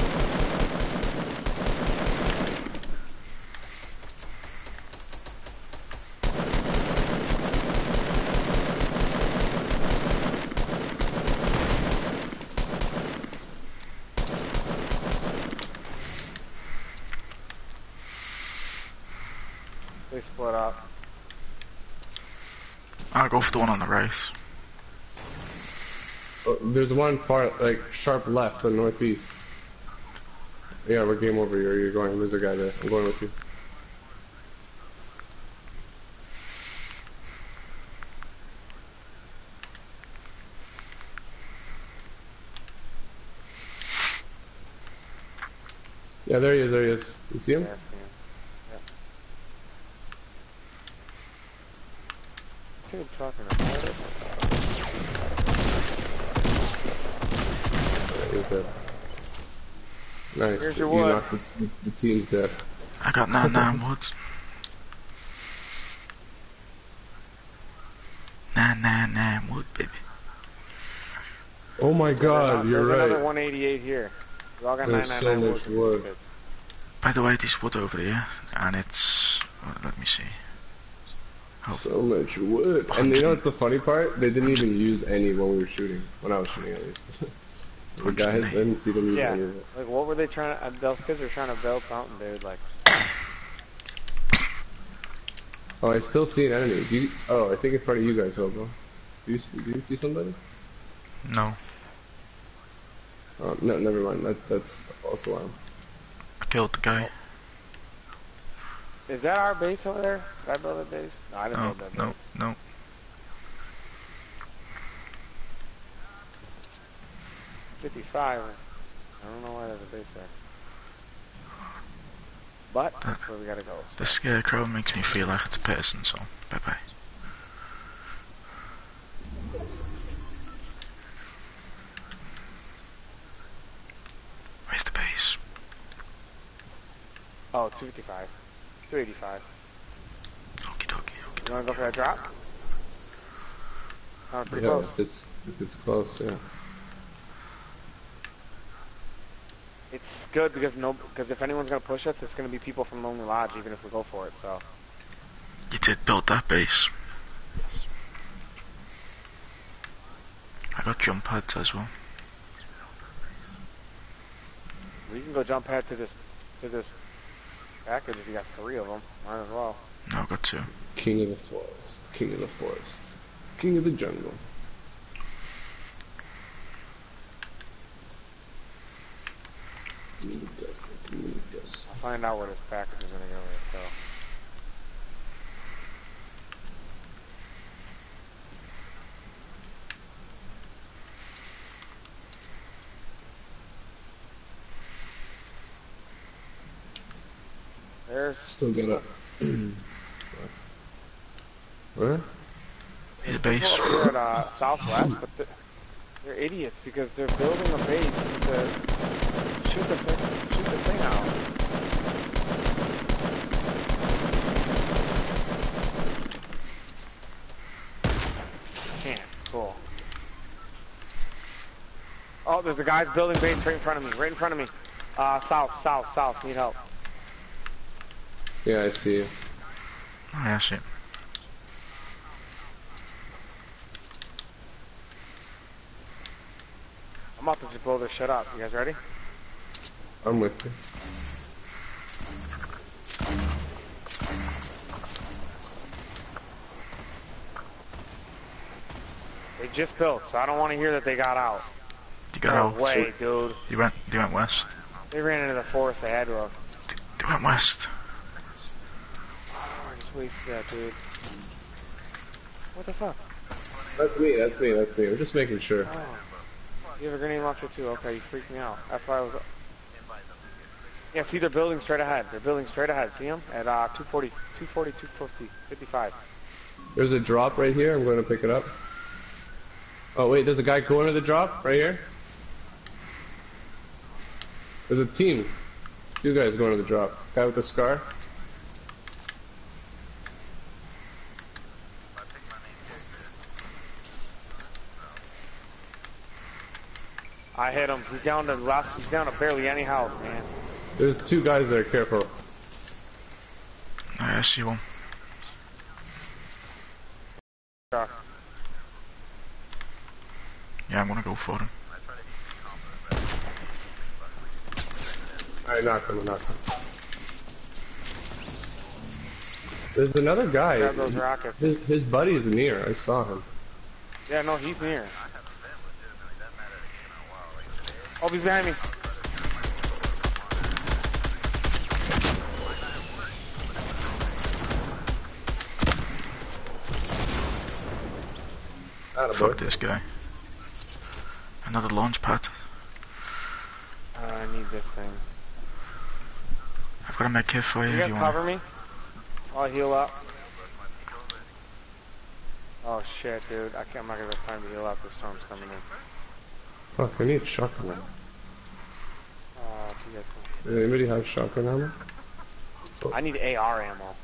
up. I'll go for the one on the race. Oh, there's one far, like, sharp left, the northeast. Yeah, we're game over here. You're going. There's a guy there. I'm going with you. Yeah, there he is. There he is. You see him? Yeah. I see him. Yep. Dude, talking about it. He's dead. Nice. Here's your you wood. knocked the, the, the team's dead. I got nine nine woods. Nine nine nine wood, baby. Oh my God, There's you're another right. 188 here. We all got There's 999 so woods. much wood. Good. By the way, this wood over here, and it's. well, let me see. Oh, So much wood. And you know what's the funny part? They didn't even use any when we were shooting. When I was shooting, at least. the guys, didn't see them use Yeah. any of it. Like, what were they trying to... Uh, those kids were trying to build something, dude. Like, Oh, I still see an enemy. Do you, oh, I think in front of you guys, Hobo. Do you, see- do you see somebody? no. Oh, no, never mind. That, that's false alarm. I killed the guy. Is that our base over there? Did I build a base? No, I didn't No, build that base. no, no. 55. I don't know why there's a base there. But, that's where we gotta go. The scarecrow makes me feel like it's a person, so bye bye. Where's the base? Oh, 255. 285. Okie dokie. okie You wanna go for that drop? Oh, pretty Yeah, close. if it's, if it's close, yeah. It's good because no, because if anyone's gonna push us, it's gonna be people from Lonely Lodge, even if we go for it. So You did build that base. I got jump pads as well. we can go jump pad to this, to this package if you got three of them. Might as well. No, I got two. King of the forest. King of the forest. King of the jungle. King of the jungle, king of the jungle. I'll find out where this package is gonna go. With, Still got a. [CLEARS THROAT] what? Need a base. people up here at uh, Southwest, but they're, they're idiots because they're building a base to shoot the thing, shoot the thing out. Can't. Cool. Oh, there's a guy's building base right in front of me. Right in front of me. Uh, south, south, south. Need help. Yeah, I see you. Oh, yeah, shit. I'm about to just blow this shit up. You guys ready? I'm with you. They just built, so I don't want to hear that they got out. They got no out. way, dude. You went. You went west. They ran into the forest. They had to have. You went west. I that, dude. What the fuck? That's me, that's me, that's me. I'm just making sure. Oh. You have a grenade launcher too? Okay, you freaked me out. That's why I was... Yeah, see, they're building straight ahead. They're building straight ahead. See them? At uh, 240, 240, 250, 55. There's a drop right here. I'm going to pick it up. Oh, wait, there's a guy going to the drop right here. There's a team. Two guys going to the drop. Guy with the scar. I picked my main character. I hit him. He's down to less. He's down to barely any health, man. There's two guys there. Careful. I see one. Yeah, I'm gonna go for him. I try to be confident, but I knocked him. I knocked him. There's another guy. Grab those rockets. His, his buddy is near. I saw him. Yeah, no, he's near. I haven't been legitimately that mad at a game in a while. Like today, Oh, he's behind me. Fuck this guy. Another launch pad. Uh, I need this thing. I've got a med kit for you, You if guys you cover me? I'll heal up. Oh shit, dude. I can't, I'm not gonna have time to heal up. The storm's coming in. Fuck, I need shotgun ammo. If uh, you guys Does anybody have shotgun ammo? can. I need AR ammo.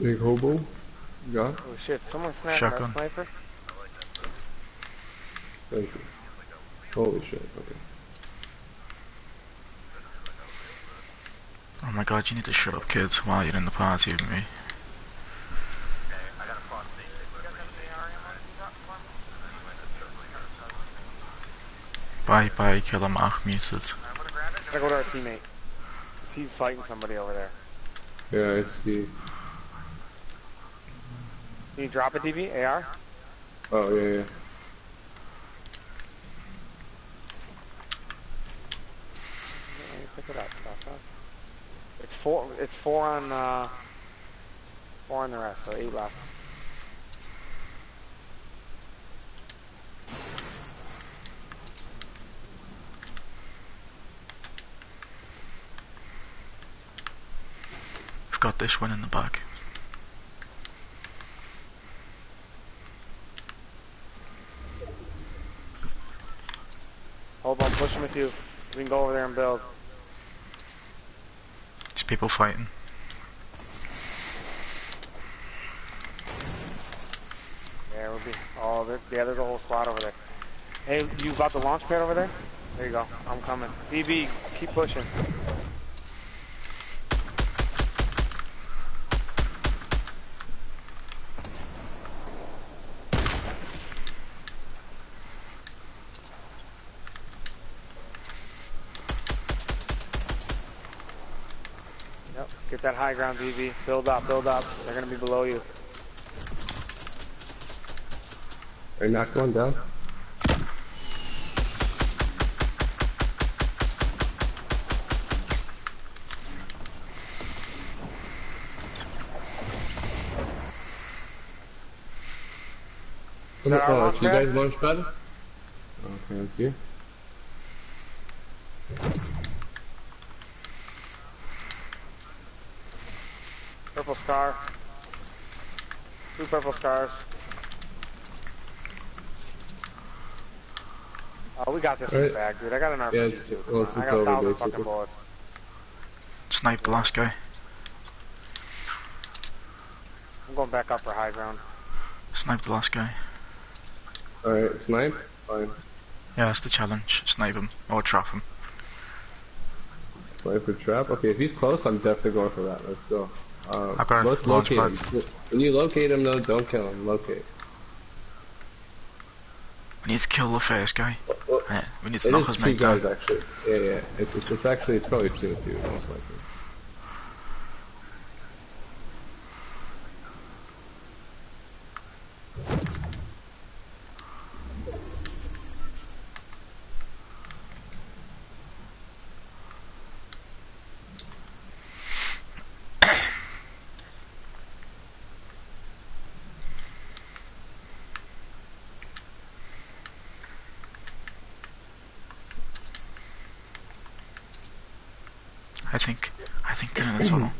Big hobo? You got? Oh shit, someone snapped Shotgun. our sniper? Thank you. Holy shit, okay. Oh my god, you need to shut up, kids, while you're in the party with me. Bye bye, killer Mark muted. Gotta go to our teammate. 'Cause He's fighting somebody over there. Yeah, I see. Can you drop a DV? AR? Oh, yeah, yeah. Yeah, pick it up. It's four. It's four on. Uh, four on the rest. So eight left. Got this one in the bag. Hold on, push him with you. We can go over there and build. There's people fighting. Yeah, we'll be. Oh, there, yeah, there's a whole squad over there. Hey, you got the launch pad over there? There you go. I'm coming. DB, keep pushing. High ground, DB. Build up, build up. They're gonna be below you. They're not going down? Is that oh, you guys launch pad? Okay, that's you. Purple scar. Two purple scars. Oh, we got this in the bag, dude. I got an RPG Yeah, it's- too. well, it's- I got a thousand basically. fucking bullets. Snipe the last guy. I'm going back up for high ground. Snipe the last guy. Alright, snipe? Fine. Yeah, that's the challenge. Snipe him. Or trap him. Sniper trap? Okay, if he's close, I'm definitely going for that. Let's go. Um, I've got a let's launch locate pad. When you locate him, though, don't kill him. Locate. We need to kill the first guy. Well, Yeah, we need to it knock is his two mate guys, actually. Yeah, yeah. It's, it's, it's actually, it's probably two two, most likely. I think. I think they're in the tunnel.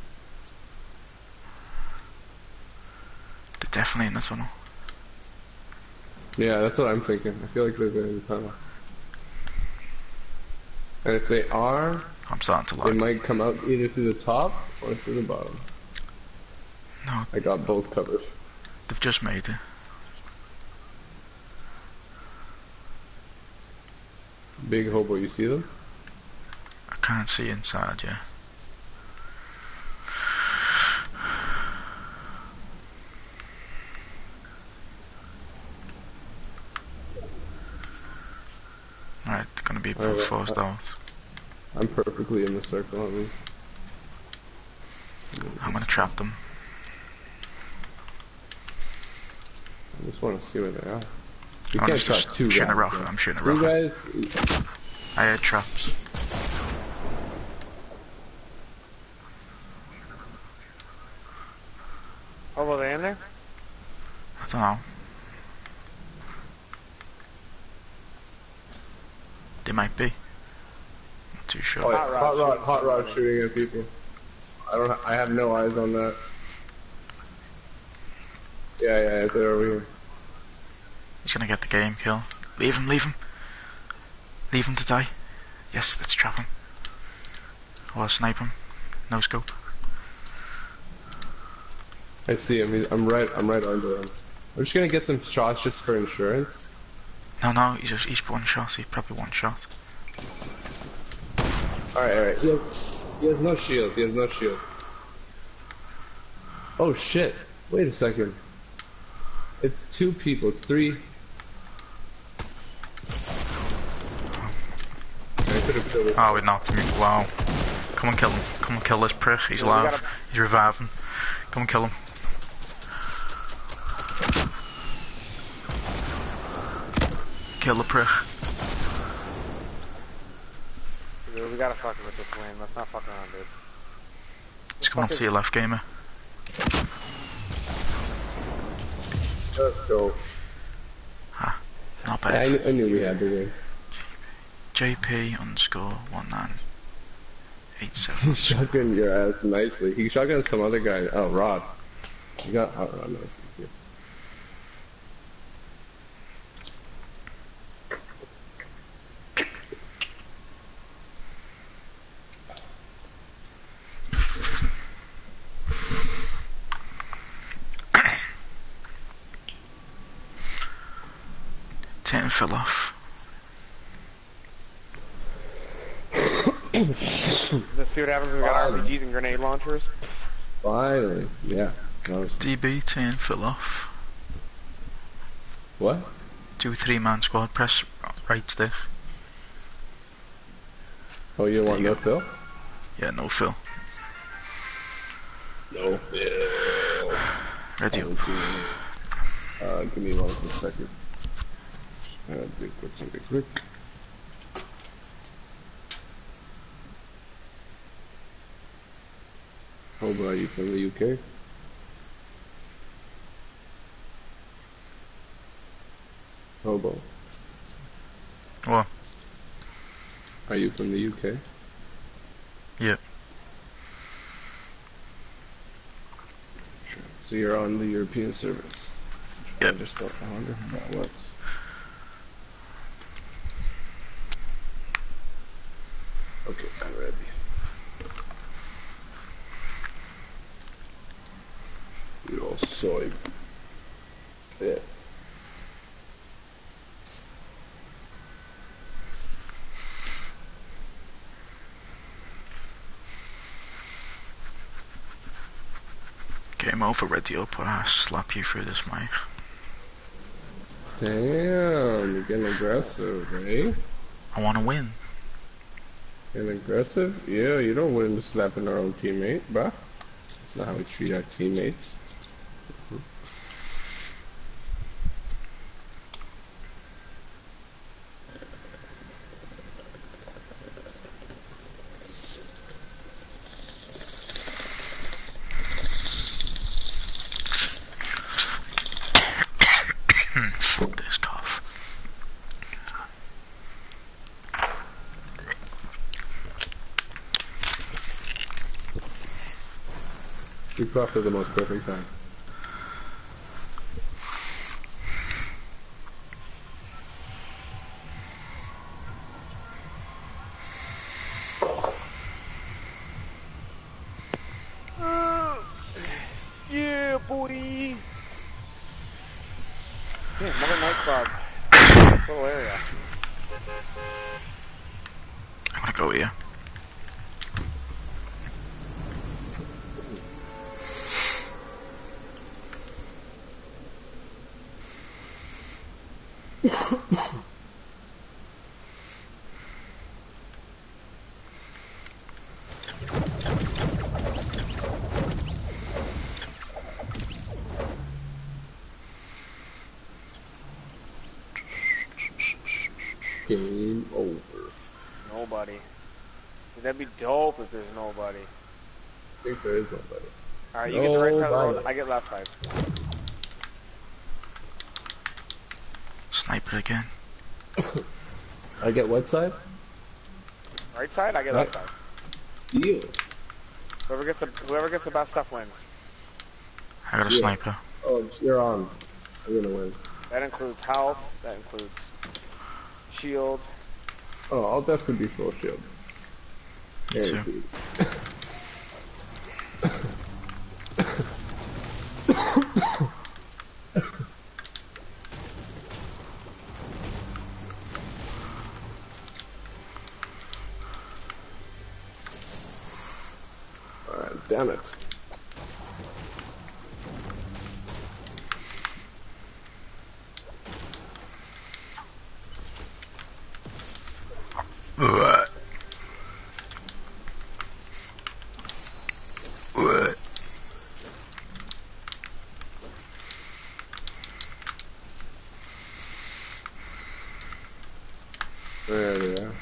They're definitely in the tunnel. Yeah, that's what I'm thinking. I feel like they're going in the tunnel. And if they are, I'm starting to they might come out either through the top or through the bottom. No, I got both covers. they've just made it. Big hobo, you see them? I can't see inside, yeah. Right, they're gonna be Alright, forced uh, out. I'm perfectly in the circle at least. I'm gonna trap them. I just want to see where they are. You I'm can't just, trap two shooting guys. a rocket. though. I'm shooting a Two rocket. guys, I had traps. Oh, were they in there? I don't know. Might be. Not too sure. Oh, yeah. Hot rod hot rod, shooting hot rod shooting at people. I don't. I have no eyes on that. Yeah, yeah, yeah, they're over here. He's gonna get the game kill. Leave him, leave him. Leave him to die. Yes, let's trap him. Or snipe him. No scope. I see him. He's, I'm right. I'm right under him. I'm just gonna get some shots just for insurance. No, no, he's just, he's one shot. He probably one shot. All right, all right. He has, he has no shield. He has no shield. Oh shit! Wait a second. It's two people. It's three. I could have killed it. Oh, it knocked him. Wow. Come and kill him. Come and kill this prick. He's alive. He's reviving. Come and kill him. Kill the prick. Dude, we gotta fuck with this lane. Let's not fuck around, dude. Just come up to your left, gamer. Let's go. Not I, bad. kn- I knew we had to win. JP underscore one nine eight seven. Shotgun your ass nicely. He shotgunned some other guy. Oh, Rod. You got oh, Rod nicely too. Ten fell off. Let's see what happens when we got Fine. RPGs and grenade launchers. Finally. Yeah. That was- DB ten fell off. What? Do three man squad. Press right stick. Oh, you want There no you fill? Yeah, no fill. No fill. Ready up. Uh, give me one second. Uh, do quick something quick. How about you from the UK? Hobo. What? Are you from the UK? Yeah. Sure. So you're on the European service? I just don't I wonder how that works. Okay, I'm ready. You all soy. Yeah. Game over. Up. Or I slap you through this mic. Damn, you're getting aggressive, eh? I want to win. Getting aggressive? Yeah, you don't win slapping our own teammate, bruh. That's not how we treat our teammates. Fuck this cough. We the most perfect time. Yeah, boy. Damn, another nightclub. Little area. I'm gonna go here. Game over. Nobody. That'd be dope if there's nobody. I think there is nobody. Alright, you get the right side of the road, I get left side. Sniper again. I get what side? Right side, I get Right. left side. You. Whoever gets the whoever gets the best stuff wins. I got a Yeah. sniper. Oh, you're on. I'm gonna win. That includes health. That includes shield. Oh, I'll definitely be full shield. Me too. Guaranteed. Alright, [LAUGHS] damn it. What? What? There they are.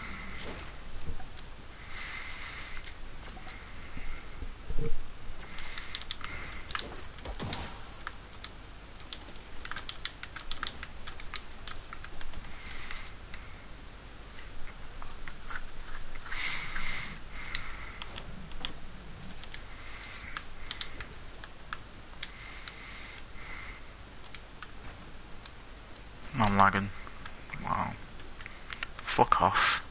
I'm lagging. Wow. Fuck off.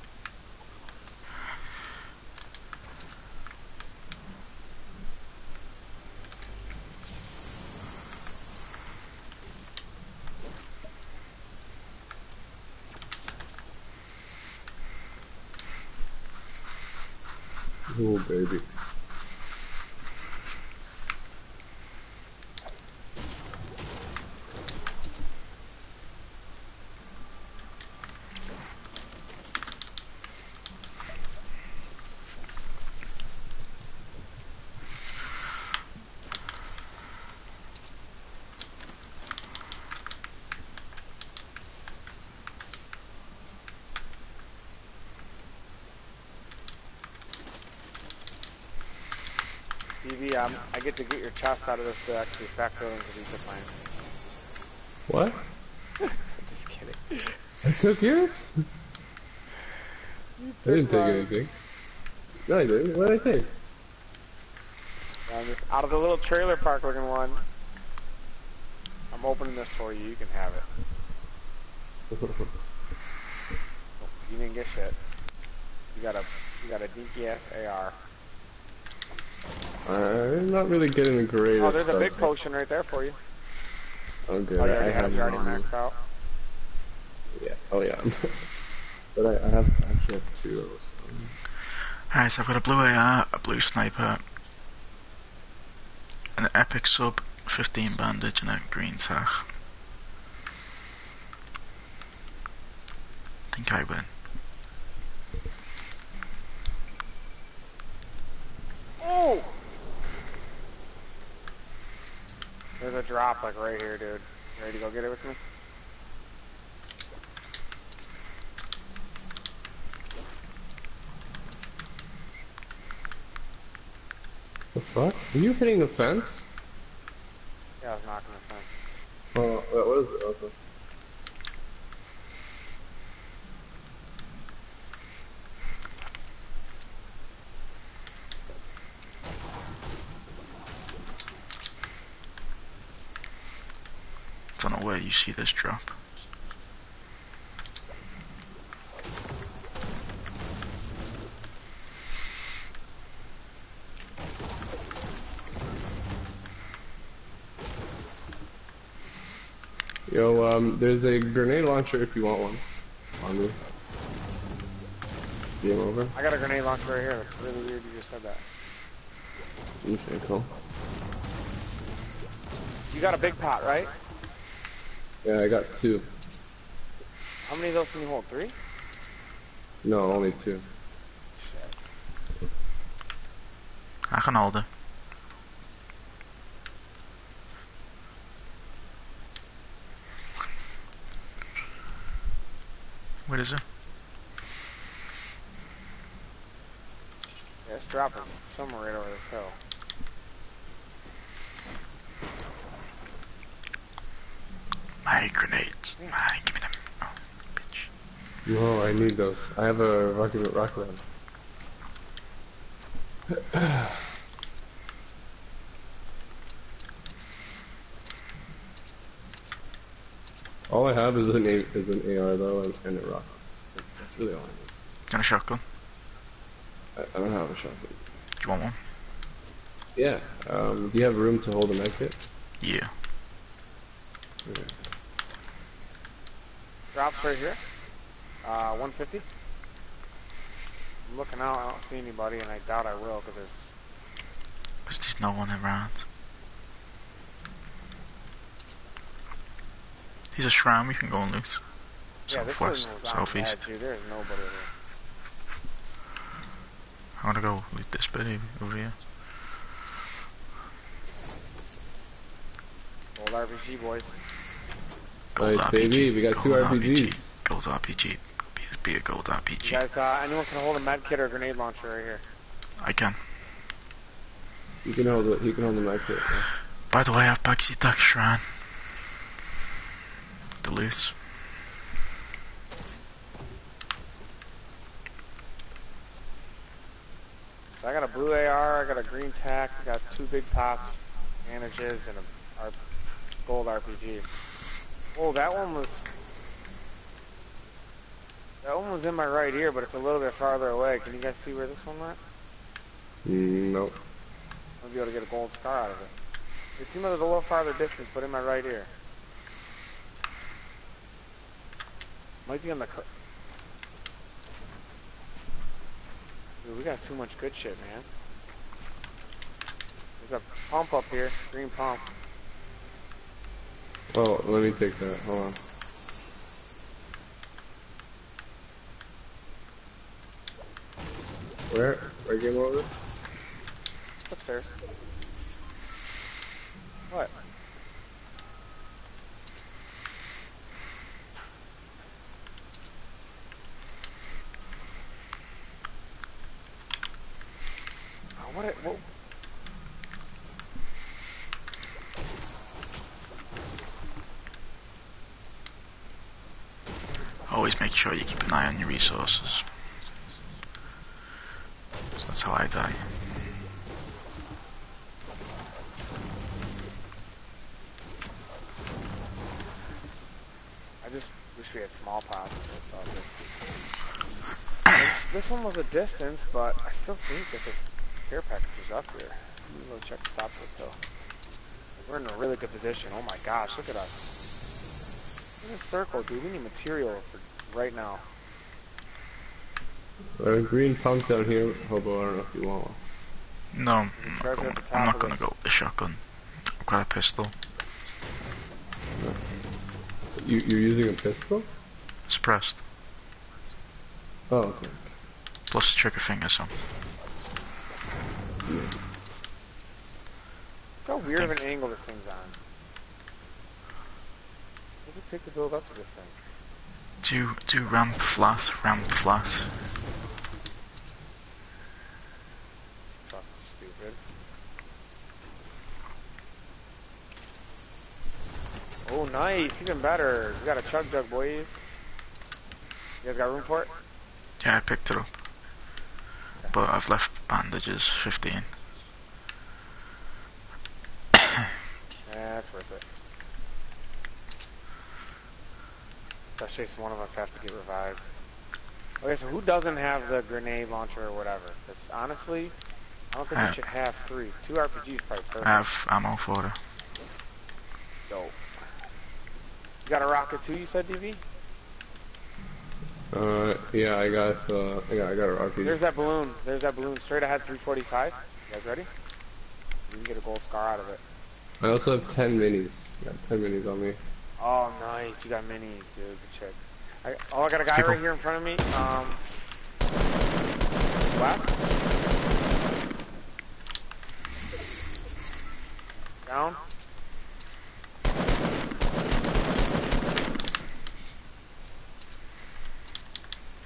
Oh, baby. BB, um, I get to get your chest out of this to actually factor into these define. What? [LAUGHS] I'm Just kidding. I took yours? I didn't take mine. anything. No, I didn't. What did I take? Um, out of the little trailer park looking one. I'm opening this for you. You can have it. [LAUGHS] You didn't get shit. You got a you got a dinky ass AR. Uh, I'm not really getting the greatest. Oh, there's a stuff. big potion right there for you. Oh, good. Oh, you I have have you already maxed out. Yeah. Oh, yeah. [LAUGHS] but I, I have I actually have two of those. Alright, so I've got a blue AR, a blue sniper, an epic sub, 15 bandage, and a green tack. I think I win. Oh! There's a drop like right here, dude. You ready to go get it with me? the fuck? Are you hitting the fence? Yeah, I was knocking the fence. Oh, what what is it? Okay. See this drop. Yo, um, there's a grenade launcher if you want one. On me. Game over. I got a grenade launcher right here. That's really weird you just said that. Okay, cool. You got a big pot, right? Yeah, I got two. How many of those can you hold? Three? No, only two. Shit. I can hold it. Where is it? Yeah, it's dropping somewhere right over this hill. my grenades. Ah, give me them. Oh, bitch. No, I need those. I have a rocket rock lamp. [SIGHS] all I have is an, a is an AR though and, and a rock. That's really all I need. And a shotgun. I, I don't have a shotgun. Do you want one? Yeah. Um, do you have room to hold a med kit? Yeah. Okay. Right here. Uh, 150. I'm looking out. I don't see anybody, and I doubt I will because there's. Because there's no one around. There's a shrine we can go and loot. Yeah, Southwest, southeast. There's nobody there. I wanna go loot this bit over here. Old RPG boys. Gold Nice, RPG. baby, we got two gold RPGs. Gold RPG. Be, be a gold You RPG. guys, uh, anyone can hold a med kit or grenade launcher right here. I can. You can hold it. You can hold the med kit. yeah. By the way, I've Bagsy Duck Shrine. The loot. So I got a blue AR, I got a green tac, I got two big pops, bandages, and a R- gold RPG. Oh, that one was. That one was in my right ear, but it's a little bit farther away. Can you guys see where this one went? Mm, nope. I'll be able to get a gold scar out of it. It seemed like it was a little farther distance, but in my right ear. Might be on the. Dude, we got too much good shit, man. There's a pump up here, green pump. Oh, let me take that. Hold on. Where? Where game over? Upstairs. What? Oh, what? What? Always make sure you keep an eye on your resources. 'Cause that's how I die. I just wish we had small pots. That's all good. This- This one was a distance, but I still think that this care package is up here. Let me go check the stop list though. We're in a really good position. Oh my gosh, look at us. Look at this circle, dude. We need material for right now. There's a green pump down here, Hobo. I don't know if you want one. No, I'm not going, the I'm not gonna this. go with the shotgun. I've got a pistol. You, you're using a pistol? It's pressed. Oh, okay. Plus a trigger finger, so. Look how weird of an angle this thing's on. What does it take to build up to this thing? Do, do ramp flat, ramp flat. Oh, nice. Even better. We got a chug jug, boys. You guys got room for it? Yeah, I picked it up. But I've left bandages, 15. Yeah, that's worth it. Especially if one of us has to get revived. Okay, so who doesn't have the grenade launcher or whatever? Because honestly, I don't think I- we should have three. Two RPGs probably perfect. I have ammo for it. Dope. You got a rocket too, you said, DV? Uh, yeah, I got, uh, I got, I got a rocket. There's that balloon. There's that balloon straight ahead, 345. You guys ready? You can get a gold scar out of it. I also have 10 minis. I got 10 minis on me. Oh, nice. You got minis, dude. Good shit. I, oh, I got a guy People. right here in front of me. Um, left. Down.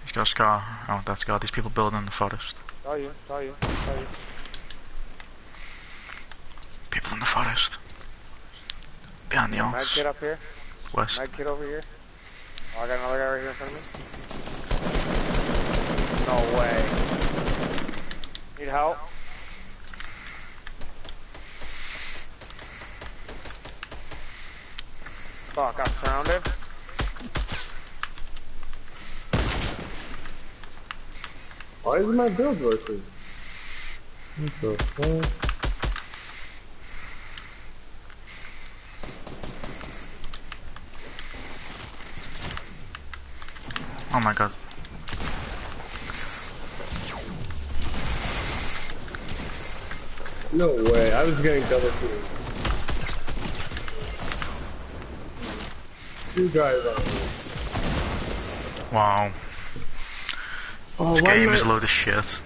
He's got a scar. Oh, that's got these people building in the forest. Saw you. Saw you. Saw you. People in the forest. Behind the Med house. kit up here. West. Med kit over here. Oh, I got another guy right here in front of me. No way. Need help? Fuck, I'm surrounded. Why is my build working? What the fuck? Oh my god. No way, I was getting double killed. Two guys on me. Wow. Oh, This game is a load of shit.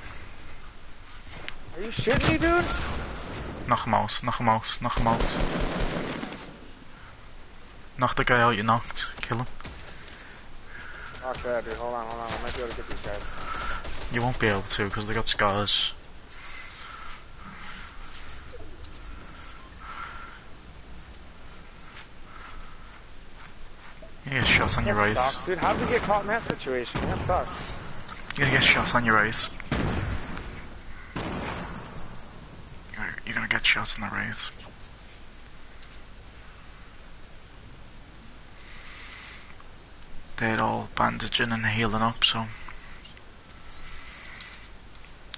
Are you shitting me, dude? Nogmaals, nogmaals, nogmaals. Knock the guy out you knocked. Kill him. Fuck that, dude. Hold on, hold on. I might be able to get these guys. You won't be able to because they got scars. You get shot on your eyes. sucks, dude. How did we get caught in that situation? That sucks. You're gonna get shot on your eyes. You're, gonna get shot on the right. They're all bandaging and healing up, so.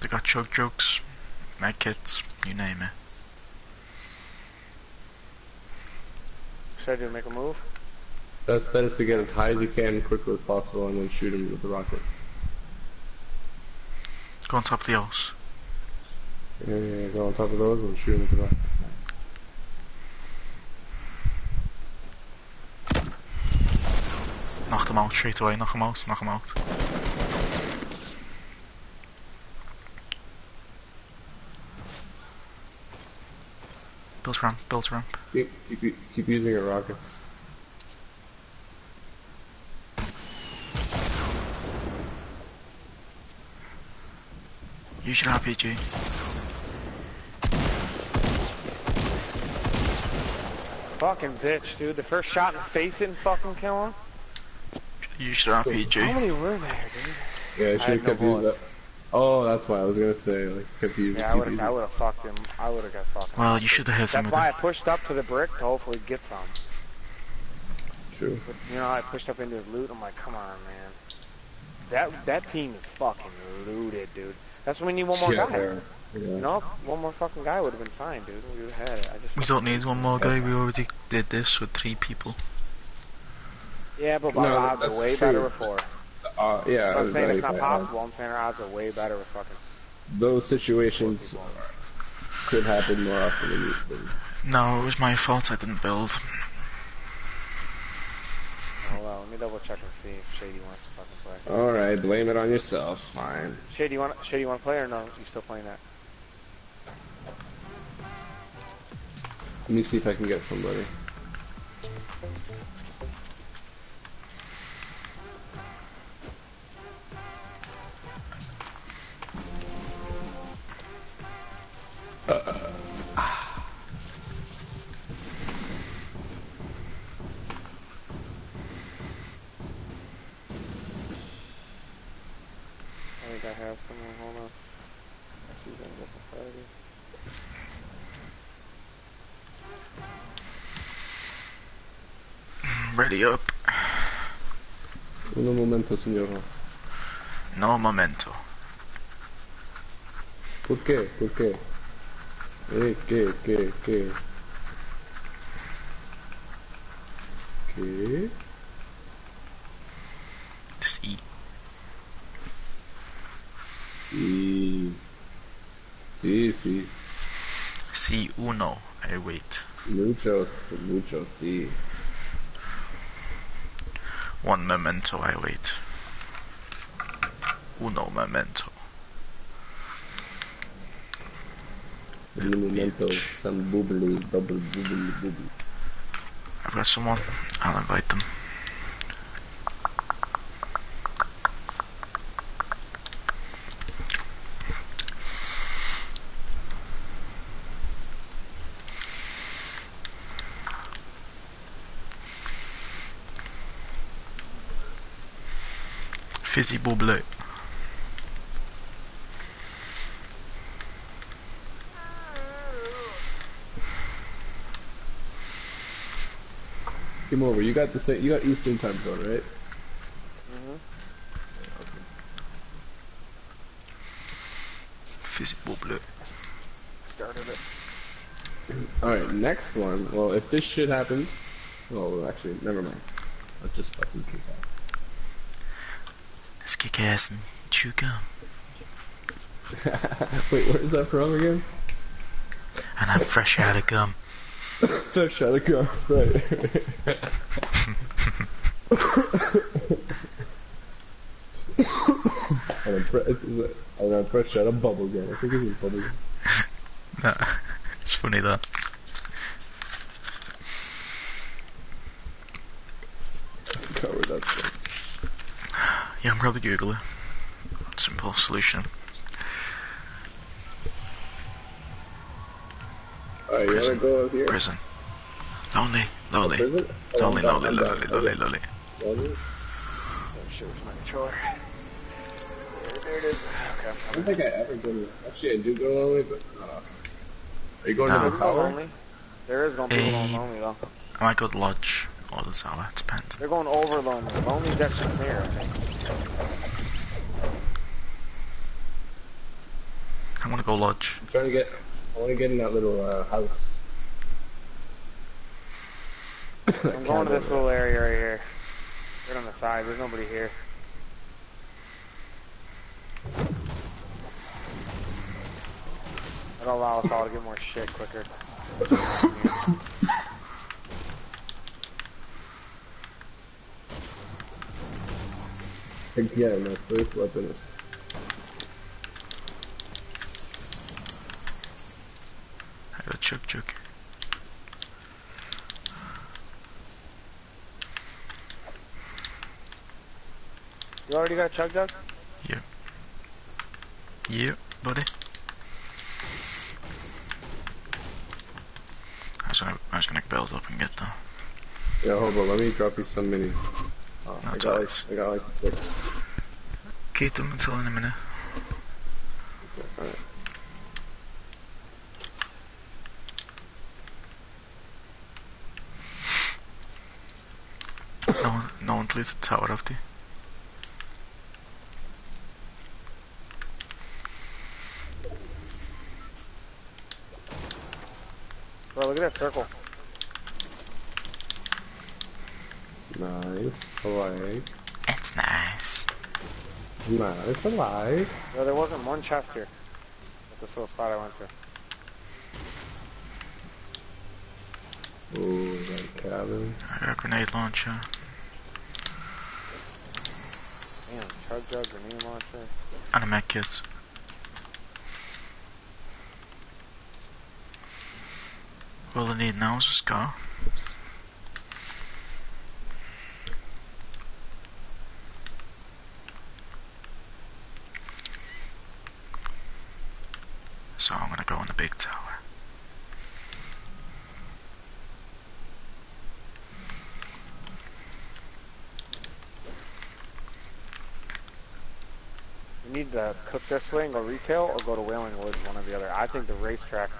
They got chug jugs, med kits, you name it. Should I do make a move? Best bet is to get as high as you can, quickly as possible, and then shoot him with the rocket. Go on top of the house. Yeah, yeah, yeah, go on top of those and shoot him with the rocket. Knock them out straight away, knock them out, knock them out. Build ramp, build ramp. Keep, keep, keep using your rockets. Use your RPG. Fucking bitch, dude. The first shot in the face didn't fucking kill him. Use your How many were there, dude? Yeah, I I should had have no using that. Oh, that's why I was gonna say, like, kept using. Yeah, I would have. I would have fucked him. I would have got fucked. Well, you should have hit him That's with why I pushed up to the brick to hopefully get some. True. But, you know, I pushed up into his loot. I'm like, come on, man. That that team is fucking looted, dude. That's when we need one more Yeah, guy. there. Yeah. You know, one more fucking guy would have been fine, dude. We would have had it. I just. We don't need one more guy, we already did this with three people. Yeah, but No, our odds are way true. better with four. Uh, yeah, I'm saying it's not possible. I'm saying our odds are way better with fucking. Those situations could happen more often than you think. No, it was my fault I didn't build. Hold on, let me double check and see if Shady wants to fucking play. Alright, blame it on yourself. Fine. Shady, you want Shady, you want to play or no? You still playing that? Let me see if I can get somebody. I think I have someone. Hold on. I see something up in Friday. Ready up. Uno momento, señor. No momento. ¿Por qué? ¿Por qué? Eh, ¿qué? ¿Qué? ¿Qué? ¿Qué? Sí. Sí. Sí, sí. Sí, uno. I wait. Muchos, muchos, sí. One memento, I wait. Uno memento. Some bubble. I've got someone. I'll invite them. Fizzy. Come over. You got the same. You got Eastern time zone, right? Mm-hmm. Fizzy bubbler. Started it. Alright, next one. Well, if this shit happens... Well, actually, never mind. Let's just fucking kick out. Let's kick ass and chew gum. [LAUGHS] Wait, where's that from again? And I'm fresh out of gum. So shut it go. Right. and I'm, pre- and I'm fresh out of bubble gum. I think it is bubble gum. no, it's funny that. Cover that. Yeah, I'm probably Googling. Simple solution. Alright, you wanna go here? Prison. Lonely, lonely, Prison? Oh, lonely, I'm lonely, done, I'm lonely, lonely, I'm lonely. done. Lonely? Oh shit, my controller? There, there it is. Okay, I'm I don't think I ever go to. Actually, I do go lonely, but. Uh, are you going No. to the tower? lonely. There is gonna be people Hey. lonely though. I might go to Lodge or the Tower, it depends. They're going over lonely. Lonely's actually clear, I think. I want to go Lodge. I'm trying to get. I want to get in that little uh, house. [COUGHS] I'm going to this little area right here. Right on the side. There's nobody here. That'll allow us all to get more shit quicker. [LAUGHS] Again, my first weapon is. I got a chug jug. You already got chug jug? Yeah, buddy. I was gonna, I was gonna build up and get that. Yeah, hold on. Let me drop you some minis. Oh, I got like. alright. I got like six. Keep them until in a minute. Alright. No one, no one tower of the. Bro, look at that circle. Nice. Alive. It's nice. Nice. Alive. Bro, there wasn't one chest here. At this little spot I went to. Ooh, that cabin. I got a grenade launcher. Damn, chug jug, grenade launcher. A med kit. All need now is. So I'm gonna go in the big tower. You need to cook this way and go retail or go to Wailing Woods, one or the other. I think the racetrack,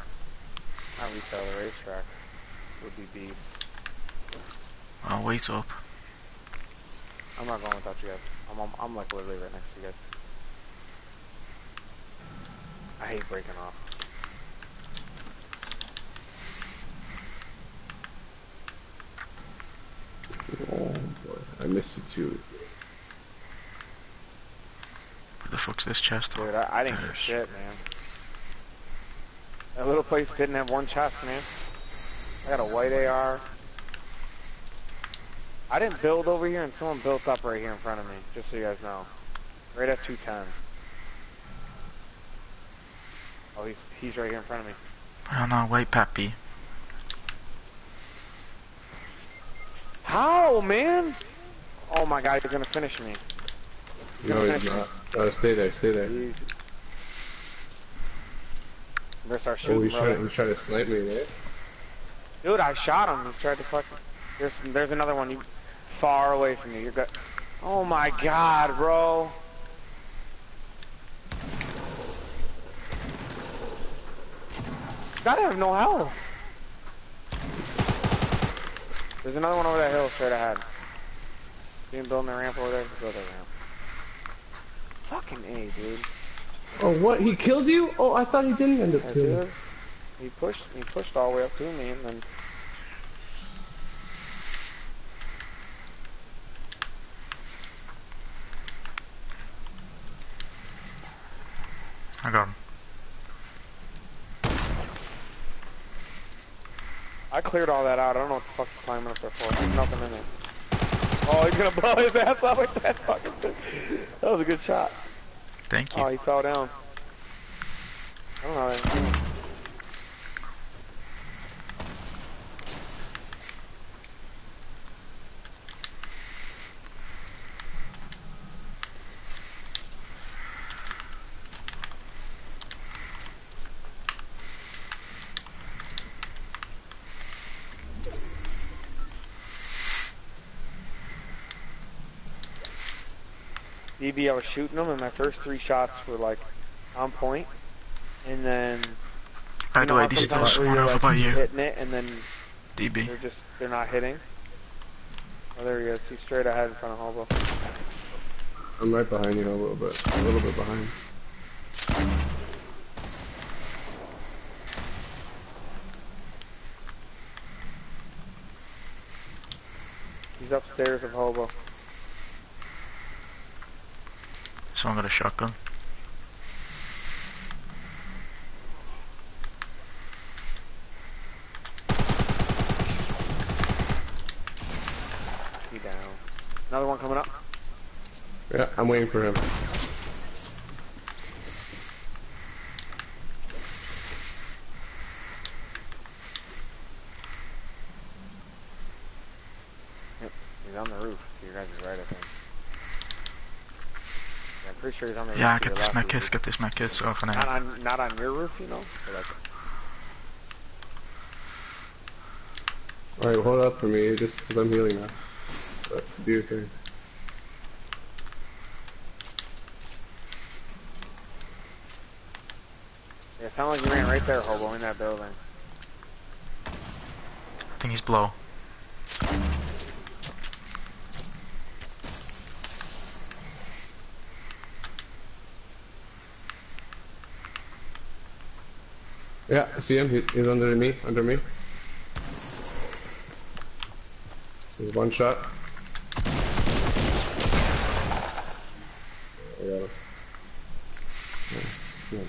not retail, the racetrack would be beast. I'll wait up. I'm not going without you guys. I'm, I'm, I'm like literally right next to you guys. I hate breaking off. Oh boy, I missed it too. Where the fuck's this chest? Dude, I, I didn't There get shit, man. That little place didn't have one chest, man. I got a white AR. I didn't build over here, and someone built up right here in front of me, just so you guys know. Right at 210. Oh, he's, he's right here in front of me. Oh no, wait, Pappy. How, man? Oh my god, he's gonna finish me. He's No, gonna he's finish me. No, stay there, stay there. I'm gonna start Oh, shooting, brother. trying, he's trying to snipe me, eh? Dude, I shot him. He tried to fucking. There's there's another one. You far away from you. You're good. Oh my god, bro. Gotta have no health. There's another one over that hill straight ahead. Him building the ramp over there? Build that ramp. Fucking A, dude. Oh, what? He killed you? Oh, I thought he didn't end up I killing you. did. He pushed. He pushed all the way up to me, and then I got him. I cleared all that out. I don't know what the fuck he's climbing up there for. There's nothing in it. Oh, he's gonna [LAUGHS] blow his ass off with that fucking thing. That was a good shot. Thank you. Oh, he fell down. I don't know. How that- DB, I was shooting them, and my first three shots were like on point, and then. By you the know way, how there's still sometimes where someone you're, over like, by you. Hitting it, and then DB. they're just they're not hitting. Oh, there he is. He's straight ahead in front of Hobo. I'm right behind you a little bit. A little bit behind. He's upstairs of Hobo. Someone got a shotgun. He down. Another one coming up. Yeah, I'm waiting for him. He's on the roof. To your guys' right, I think. Yeah, I'm pretty sure he's on the roof. Yeah, to get this left med of kit, get this med kit så jeg kan Not on, not on your roof, you know. Alright, hold up for me, just because I'm healing now. But do your thing. yeah, it sounded like you ran right there, Hobo, in that building. I think he's blow. Yeah, I see him. He, he's under me. Under me. There's one shot. I got him. Yeah, yeah.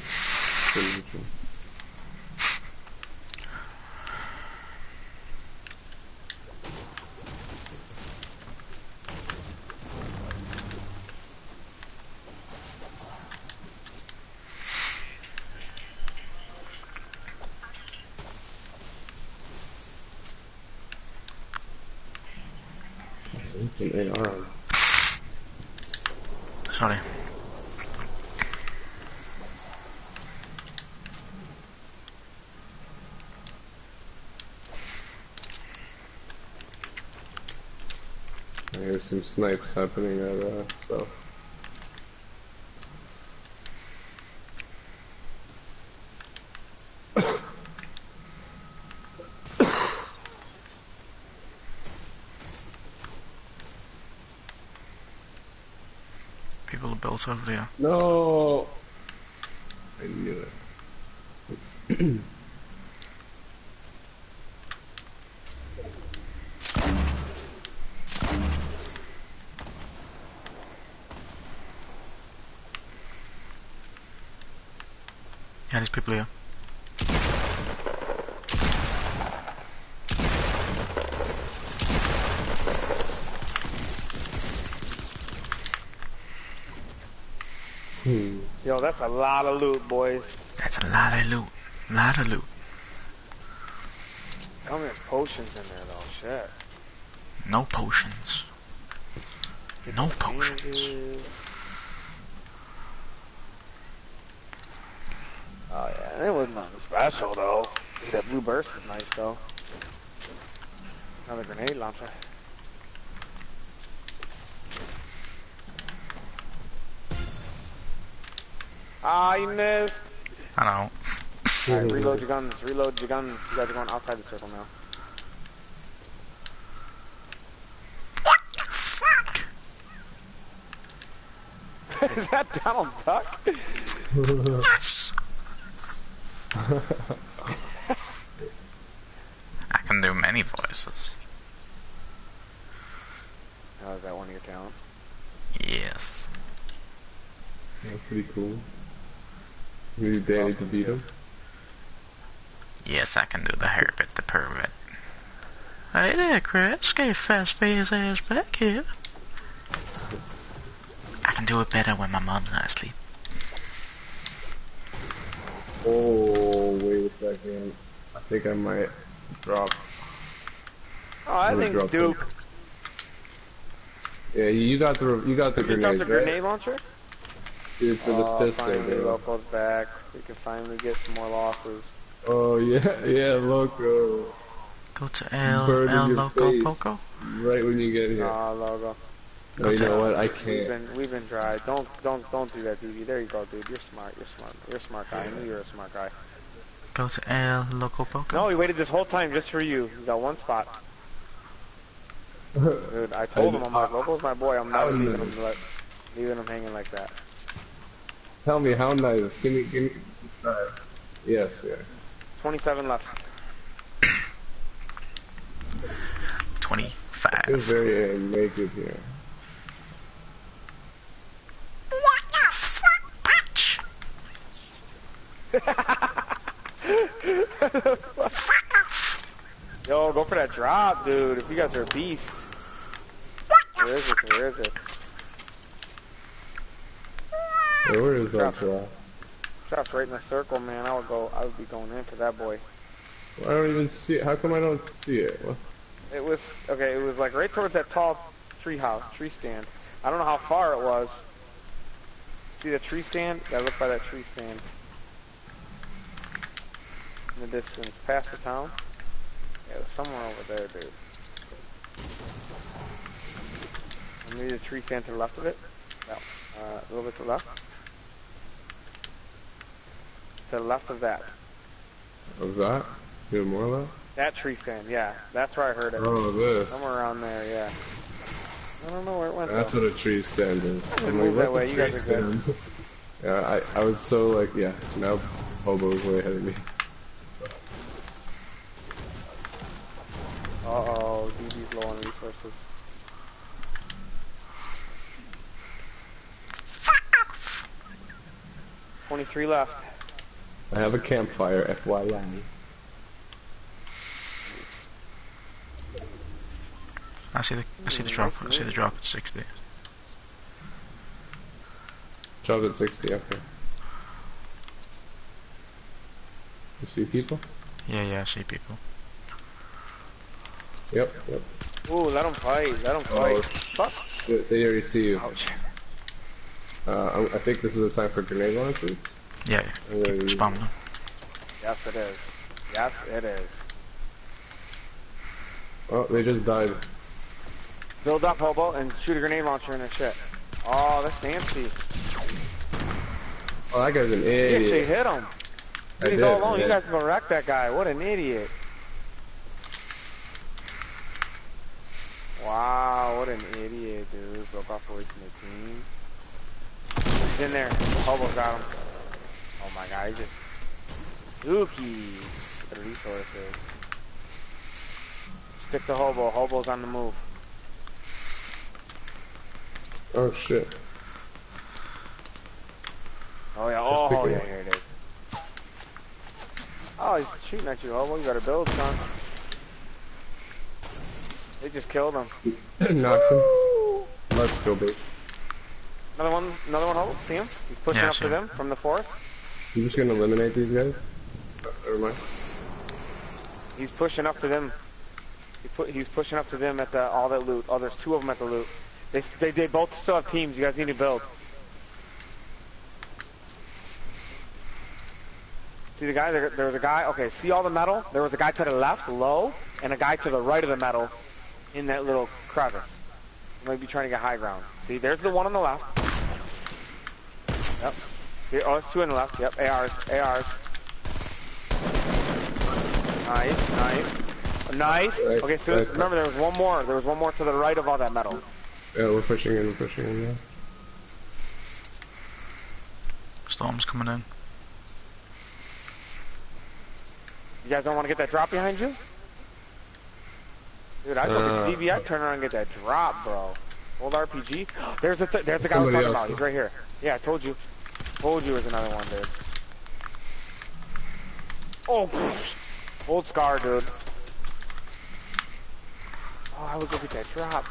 Pretty good shot. It's an AR. on. Sorry. There's some snipes happening at uh, south. People are built over there. No! I knew it. Yeah, there's people here. Hmm. Yo, that's a lot of loot, boys. That's a lot of loot. A Lot of loot. Tell me there's potions in there, though. Shit. No potions. No potions. Oh yeah, it wasn't nothing special though. That blue burst was nice though. Another grenade launcher. Ah, you missed. I know. Alright, reload your guns. Reload your guns. You guys are going outside the circle now. What the fuck? [LAUGHS] Is that Donald Duck? Yes! I can do many voices. Oh, is that one of your talents? Yes. That's pretty cool. Maybe Danny to beat him. Yes, I can do the Herbert the pervert. Hey there, Chris. Get fast face ass back here. I can do it better when my mom's not asleep. Oh, wait a second. I think I might drop. Oh, I think drop Duke. some. Yeah, you got the you got the You dropped grenade, the right? grenade launcher? Dude, for oh, this pistol, finally, bro. Loco's back. We can finally get some more losses. Oh yeah, [LAUGHS] yeah, loco. Go to El, Bird in El your Loco face. Poco. Right when you get here. Ah, logo. no, you know what? I can't. We've can't. been we've been dry. Don't don't don't do that, DB. There you go, dude. You're smart. You're smart. You're a smart guy. I knew you were a smart guy. Go to El Loco Poco. No, we waited this whole time just for you. You got one spot. [LAUGHS] Dude, I told him I'm like, Loco's my boy. I'm not leaving him let, leaving him hanging like that. Tell me how nice. Give me, give me. Describe. Yes, yeah. 27 left. 25. It was very uh, naked here. What the fuck, bitch? Fuck off. Yo, go for that drop, dude. If you guys are a beast. Where is it? Where is it? Hey, where is that Drop. drop? Drop's right in the circle, man. I would go. I would be going in for that boy. I don't even see it. How come I don't see it? What? It was okay. It was like right towards that tall tree house, tree stand. I don't know how far it was. See the tree stand? I look by that tree stand. In the distance, past the town. Yeah, it was somewhere over there, dude. Maybe the tree stand to the left of it. No, uh, a little bit to the left. To the left of that. Of that? You have more left? That tree stand, yeah. That's where I heard it. Oh, this. Somewhere around there, yeah. I don't know where it went. That's though. what a tree stand is. gonna I'm move like, that way, the you tree guys are good. stand? [LAUGHS] yeah, I, I was so like, yeah, now Hobo's way ahead of me. [LAUGHS] Uh oh, DB's low on resources. Fuck off. 23 left. I have a campfire, FYI. I see the I see the drop. I see the drop at 60. Drop at 60, okay. You see people? Yeah, yeah, I see people. Yep, yep. Ooh, let him fight. Let him Oh. fight. Fuck. They, they already see you. Ouch. Uh, I- I think this is the time for grenade launchers. Yeah, er øh, yeah. Keep use- spamming them. Yes, it is. Yes, it is. Oh, they just died. Build up, hobo, and shoot a grenade launcher in their shit. Oh, that's fancy. Oh, that guy's an You actually idiot. hit him. I He's did, all I alone. You guys are gonna wreck that guy. What an idiot. Wow, what an idiot, dude. Broke off away from the team. He's in there. Hobo got him. Oh my god, he just... Dookie. The resources. Stick to Hobo. Hobo's on the move. Oh shit. Oh yeah, oh, oh yeah, here it is. Oh, he's shooting at you, Hobo. You gotta build, son. They just killed him. [LAUGHS] Knocked him. Let's go, babe. Another one, another one, Hobo. See him? He's pushing Yeah, up to him. them from the forest. You just gonna eliminate these guys? Uh, Never mind. He's pushing up to them. He put, he's pushing up to them at the all that loot. Oh, there's two of them at the loot. They, they, they both still have teams. You guys need to build. See the guy? There, there was a guy. Okay, see all the metal? There was a guy to the left, low, and a guy to the right of the metal in that little crevice. You might be trying to get high ground. See, there's the one on the left. Yep. Here, oh, there's two on the left. Yep, ARs, ARs. Nice, nice. Nice. Right, Okay, so right. remember there was one more. There was one more to the right of all that metal. Yeah, we're pushing in, we're pushing in now. Storm's coming in. You guys don't want to get that drop behind you? Dude, I Uh, told you DV, I'd turn around and get that drop, bro. Old RPG. [GASPS] There's the th- there's the guy I was talking about. He's right here. Yeah, I told you. Told you it was another one, dude. Oh, old scar, dude. Oh, I would go get that drop.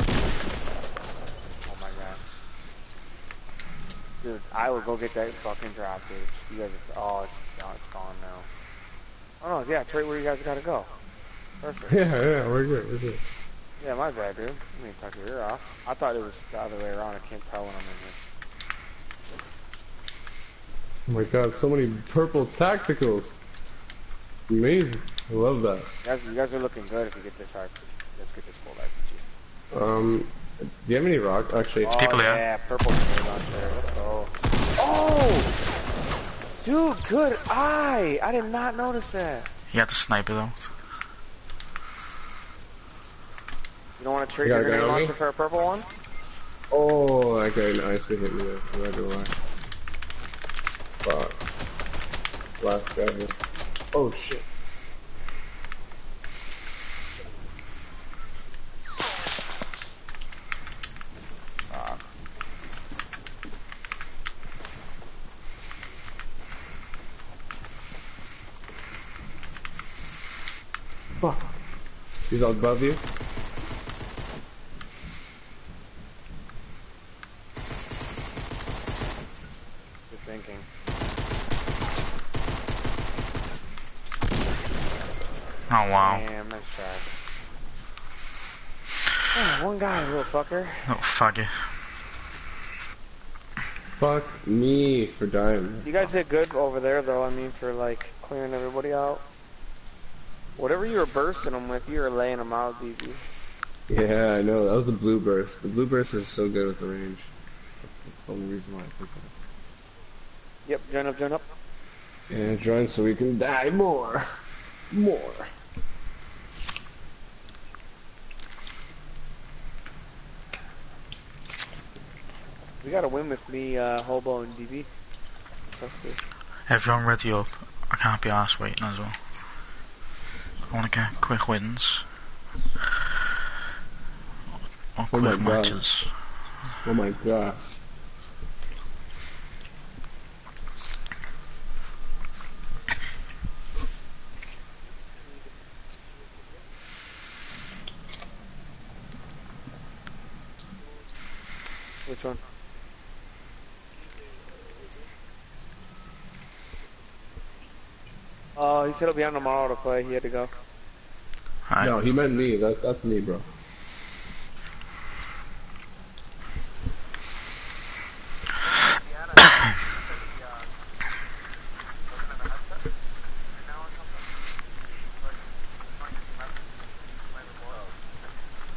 Oh my god. Dude, I would go get that fucking drop, dude. You guys are, oh, it's, oh, it's gone now. Oh no, yeah, it's right where you guys gotta go. Perfect. [LAUGHS] Yeah, yeah, we're good, we're good. Yeah, my bad, dude. I mean, talk your ear off. I thought it was the other way around. I can't tell when I'm in here. Oh my god, so many purple tacticals. Amazing. I love that. You guys, you guys are looking good if you get this RPG. Let's get this gold RPG. Um, do you have any rock? Actually, Oh, people here. yeah, purple gold on there. Let's go. Oh! Dude, good eye! I did not notice that. He had the sniper though. You don't want to trade You your got a gun grenade on me? launcher for a purple one? oh, that guy nicely hit me there. I'm not gonna lie. Fuck. Last guy. Oh shit. Fuck. Fuck. He's all above you. Good thinking. Oh wow. Damn, nice try. Oh, one guy, little fucker. Oh, little faggot. Fuck me for dying. You guys did good over there, though. I mean, for like clearing everybody out. Whatever you were bursting them with, you were laying them out, DB. Yeah, I know. That was a blue burst. The blue burst is so good with the range. That's the only reason why I picked that. Yep, join up, join up. Yeah, join so we can die more. More. We got to win with me, uh, Hobo, and DB. Trust me. Everyone ready up. I can't be arsed waiting as well. I want to get quick wins. Or Oh quick my God. matches. Oh my god. Which one? Oh, he said he'll be on tomorrow to play. He had to go. Alright. No, he meant me. That, that's me, bro. Indiana, you said the, uh, looking at the headset right now or something? Like, trying to message my remote.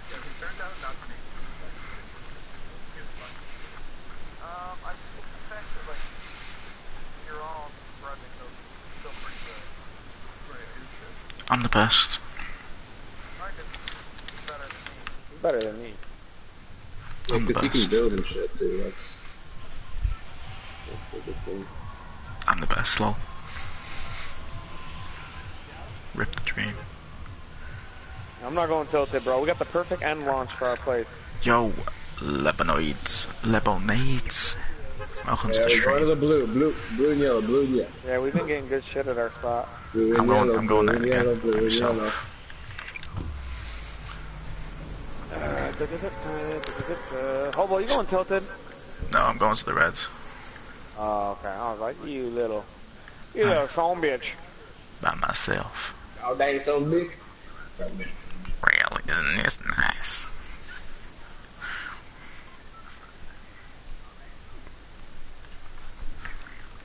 Yeah, he turned down not to be he was like, um, I think the fact that, like, you're all running those is still pretty good. Right, it's good. I'm the best. Better than me. He's better. Yeah, I'm the 'cause he can best. build and shit too. That's, that's the good thing. I'm the best, lol. Rip the dream. I'm not going tilted, bro. We got the perfect end launch for our place. Yo, Lebanoids. Lebonades. Welcome to the we're going to the blue, blue, blue and yellow, blue and yellow. Yeah, we've been getting good shit at our spot. Blue I'm going- yellow, I'm going there and again, yellow, blue by and myself. yellow. Uh, da, da, da. Hobo, you going tilted? No, I'm going to the Reds. Oh, okay. I was like, you little, you little son bitch. By myself. Oh, dang, so big. Really, isn't this nice?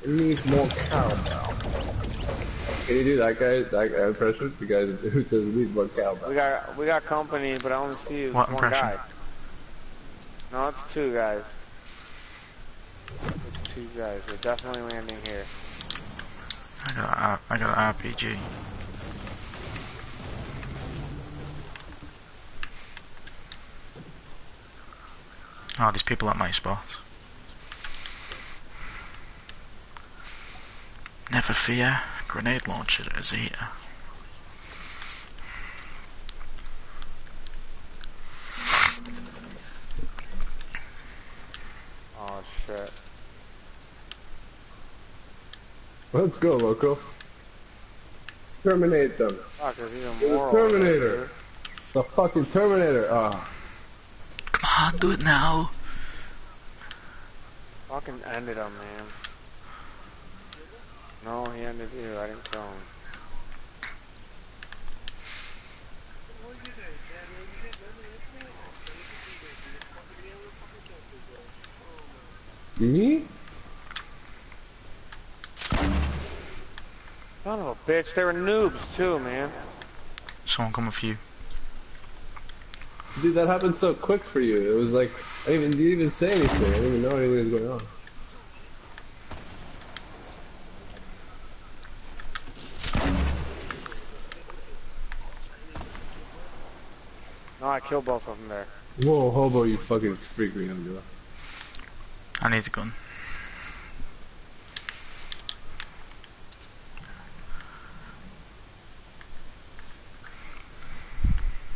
It needs more cowbell. Can you do that guy, that guy impression? The guy who says we need more We got we got company, but I only see What one impression? guy. No, it's two guys. It's two guys. They're definitely landing here. I got a, I got an RPG. Oh, these people at my spot. Never fear. Grenade launcher is here. Oh shit. Let's go, loco. Terminate them. Fuck, there's even The more. over there, Terminator. dude. The fucking Terminator. Ah. Come on, do it now. Fucking ended him, man. No, he ended you. I didn't kill him. Me? Son of a bitch. They were noobs too, man. Someone come with you. Dude, that happened so quick for you. It was like, I didn't even, you didn't even say anything. I didn't even know anything was going on. Killed both of them there. Whoa, hobo, you fucking freaked me out, dude. I need a gun.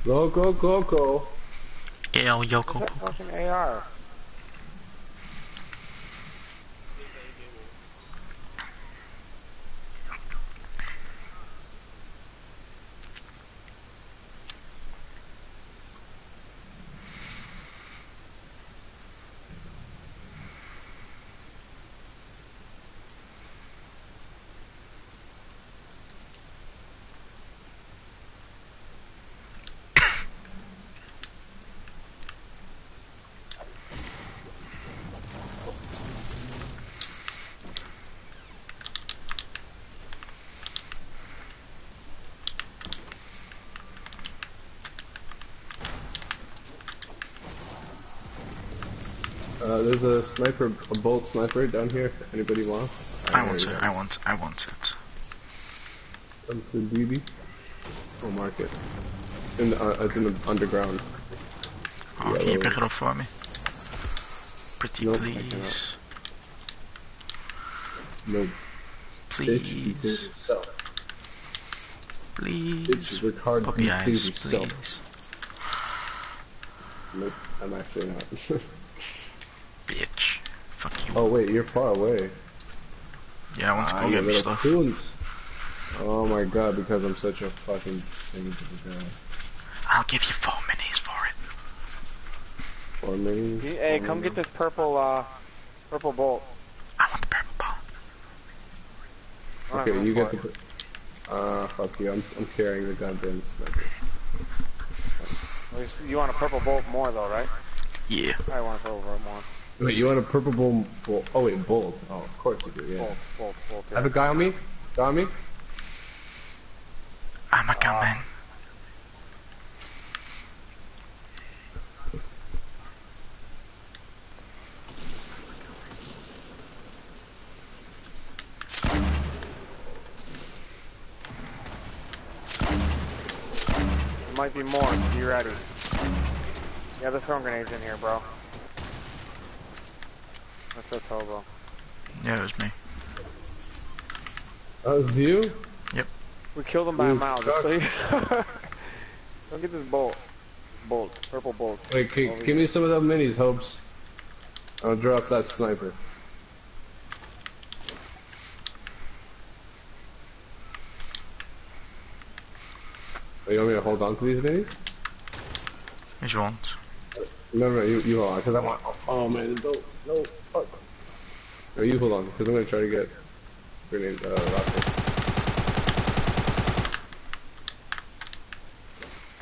Loco, Coco. El What's Yoko. that fucking AR? Uh, there's a sniper, a bolt sniper down here. If anybody wants. I want it. I want. I want it. Come to BB. I'll mark it. In the, uh, it's in the underground. Oh, Yeah, can you pick it up for me? Pretty Nope, please. No bitch, you do Please. Please. Bitch, work hard, Puppy eyes, please. Nope, I'm actually not. [LAUGHS] Bitch. Fuck you. oh wait, you're far away. Yeah, I want to Ah, go you get me little stuff. coons. Oh my god, because I'm such a fucking saint of a guy. I'll give you four minis for it. Four minis. Hey, four come minis. get this purple, uh, purple bolt. I want the purple ball. I don't have Okay, you get it. the. Uh, fuck you. I'm, I'm carrying the goddamn sniper. At least You want a purple bolt more though, right? Yeah. I want a purple bolt more. Wait, you want a purple bolt? bolt oh wait, bolt. Oh, of course you do. Yeah. Bolt, bolt, bolt. I have a guy on me. Guy on me. I'm a gunman. Uh, there might be more. Be ready. Yeah, they're throwing grenades in here, bro. That's a hobo. Yeah, it was me. That was you. Yep. We killed him by a mile. Just so you [LAUGHS] Don't get this bolt. Bolt. Purple bolt. Wait, g- give here. me some of those minis, Hopes. I'll drop that sniper. Oh, you want me to hold on to these minis? As you want. No, no, you, you hold on, because I want. Oh man, don't, no, fuck. No, you hold on, because I'm gonna try to get grenade, uh, rocket.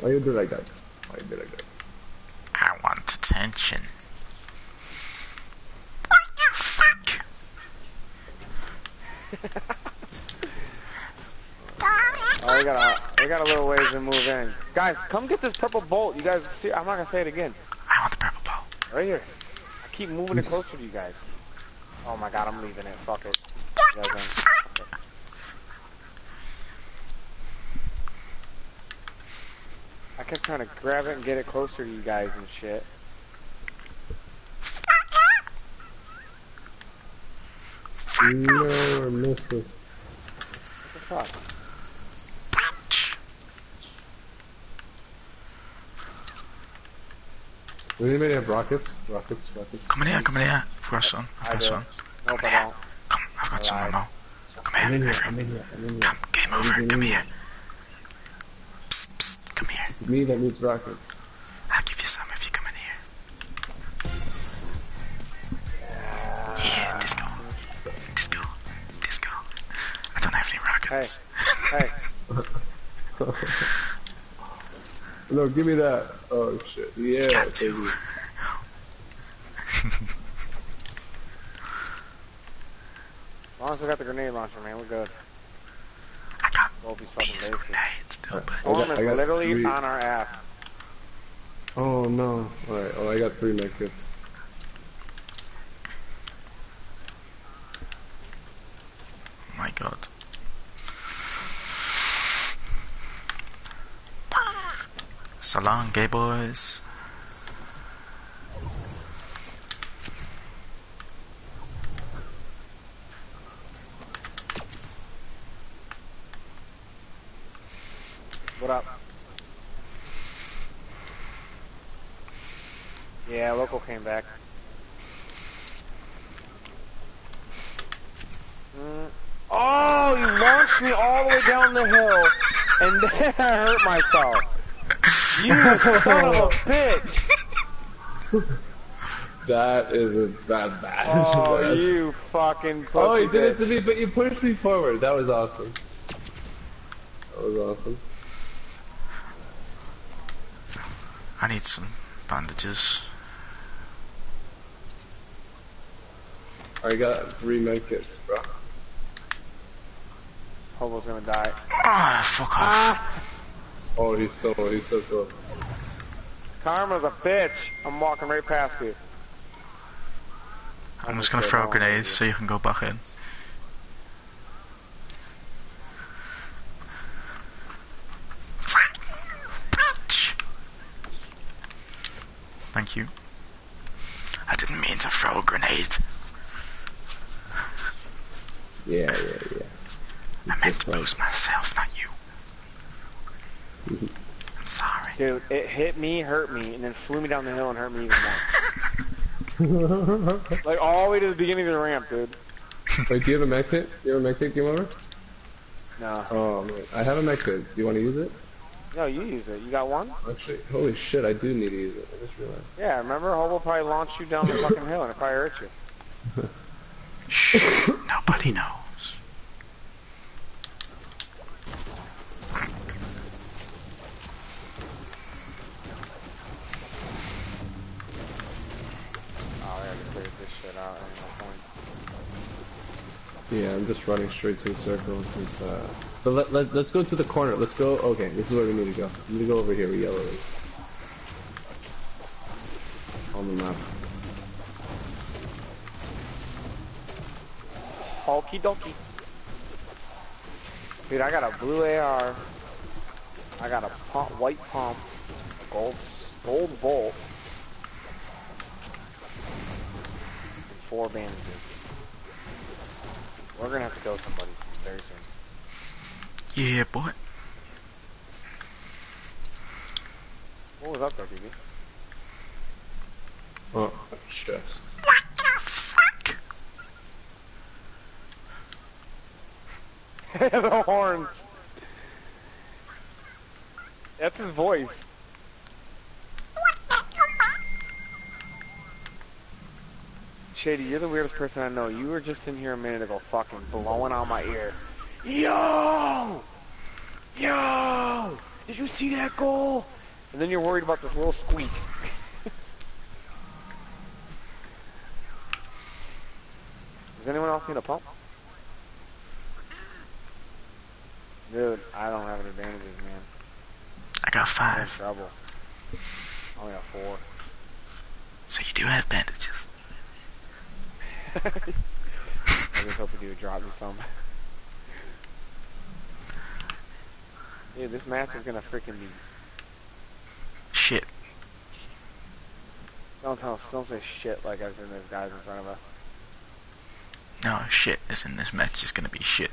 Why you do like that? Why you do like that? I want attention. What the fuck? [LAUGHS] Oh, we got a, we got a little ways to move in. Guys, come get this purple bolt. You guys, see, I'm not gonna say it again. I want the purple ball. Right here. I keep moving it closer to you guys. Oh my god, I'm leaving it. Fuck it. You guys ain't- I kept trying to grab it and get it closer to you guys and shit. No, I missed it. fuck? Does anybody have rockets? Rockets, rockets. Come in here, come in here. I've got some. I've got some. Come I here. Come, I've got some Alright. ammo. Come I'm here, in here. I'm in here, I'm in here. Come, game over. Come here. Psst, psst, come here. It's me that needs rockets. I'll give you some if you come in here. Yeah, disco. Disco. Disco. I don't have any rockets. Hey, Hey, [LAUGHS] [LAUGHS] no, give me that. Oh shit. Yeah. Got thank to. you. as long as we got the grenade launcher, man, we're good. I got Goldie's fucking these basic. grenades too, but Storm is I got literally three. on our ass. Oh no. Alright, oh I got three medkits. my god. Long, gay boys. What up? Yeah, local came back. Mm. Oh, you launched me all the way down the hill, and then I hurt myself. You [LAUGHS] son of a [LAUGHS] bitch! That is a bad bad. Oh, That's- [LAUGHS] you fucking pussy Oh, you did it to me, but you pushed me forward. That was awesome. That was awesome. I need some bandages. I got three medkits, bro. Hobo's gonna die. Ah, fuck off. Ah! Oh, he's so he's so cool. Karma's a bitch. I'm walking right past you. I'm just gonna throw grenades so you can go back in. Thank you. I didn't mean to throw a grenade. Yeah, yeah, yeah. I meant to That's boost myself, not you. [LAUGHS] I'm sorry. Dude, it hit me, hurt me, and then flew me down the hill and hurt me even more. [LAUGHS] like all the way to the beginning of the ramp, dude. Wait, do you have a medkit? Do you have a medkit? Game over? No. Oh man, I have a medkit. Do you want to use it? No, you use it. You got one? Actually, holy shit, I do need to use it. I just realized. Yeah, remember? Hobo probably launched you down the fucking hill and it probably hurt you. [LAUGHS] Shh, nobody knows. Oh, I gotta clear this shit out. Ain't no point. Yeah, I'm just running straight to the circle. uh, but let, let, let's go to the corner. Let's go. Okay, this is where we need to go. We need to go over here where yellow is. On the map. Okie dokie. Dude, I got a blue AR. I got a pump, white pump, gold, gold bolt, four bandages. We're gonna have to go somebody very soon. Yeah, boy. What was up there, DB? Oh, chest. What the fuck? [LAUGHS] the horns. That's his voice. Shady, you're the weirdest person I know. You were just in here a minute ago fucking blowing on my ear. Yo! Yo! Did you see that goal? And then you're worried about this little squeak. [LAUGHS] Does anyone else need a pump? Dude, I don't have any bandages, man. I got I'm in five. trouble. I only got four. So you do have bandages. I was hoping you would drop me some. Dude, this map is gonna freaking be. Shit. Don't tell, don't say shit like I've seen those guys in front of us. No, shit is in this match is gonna be shit.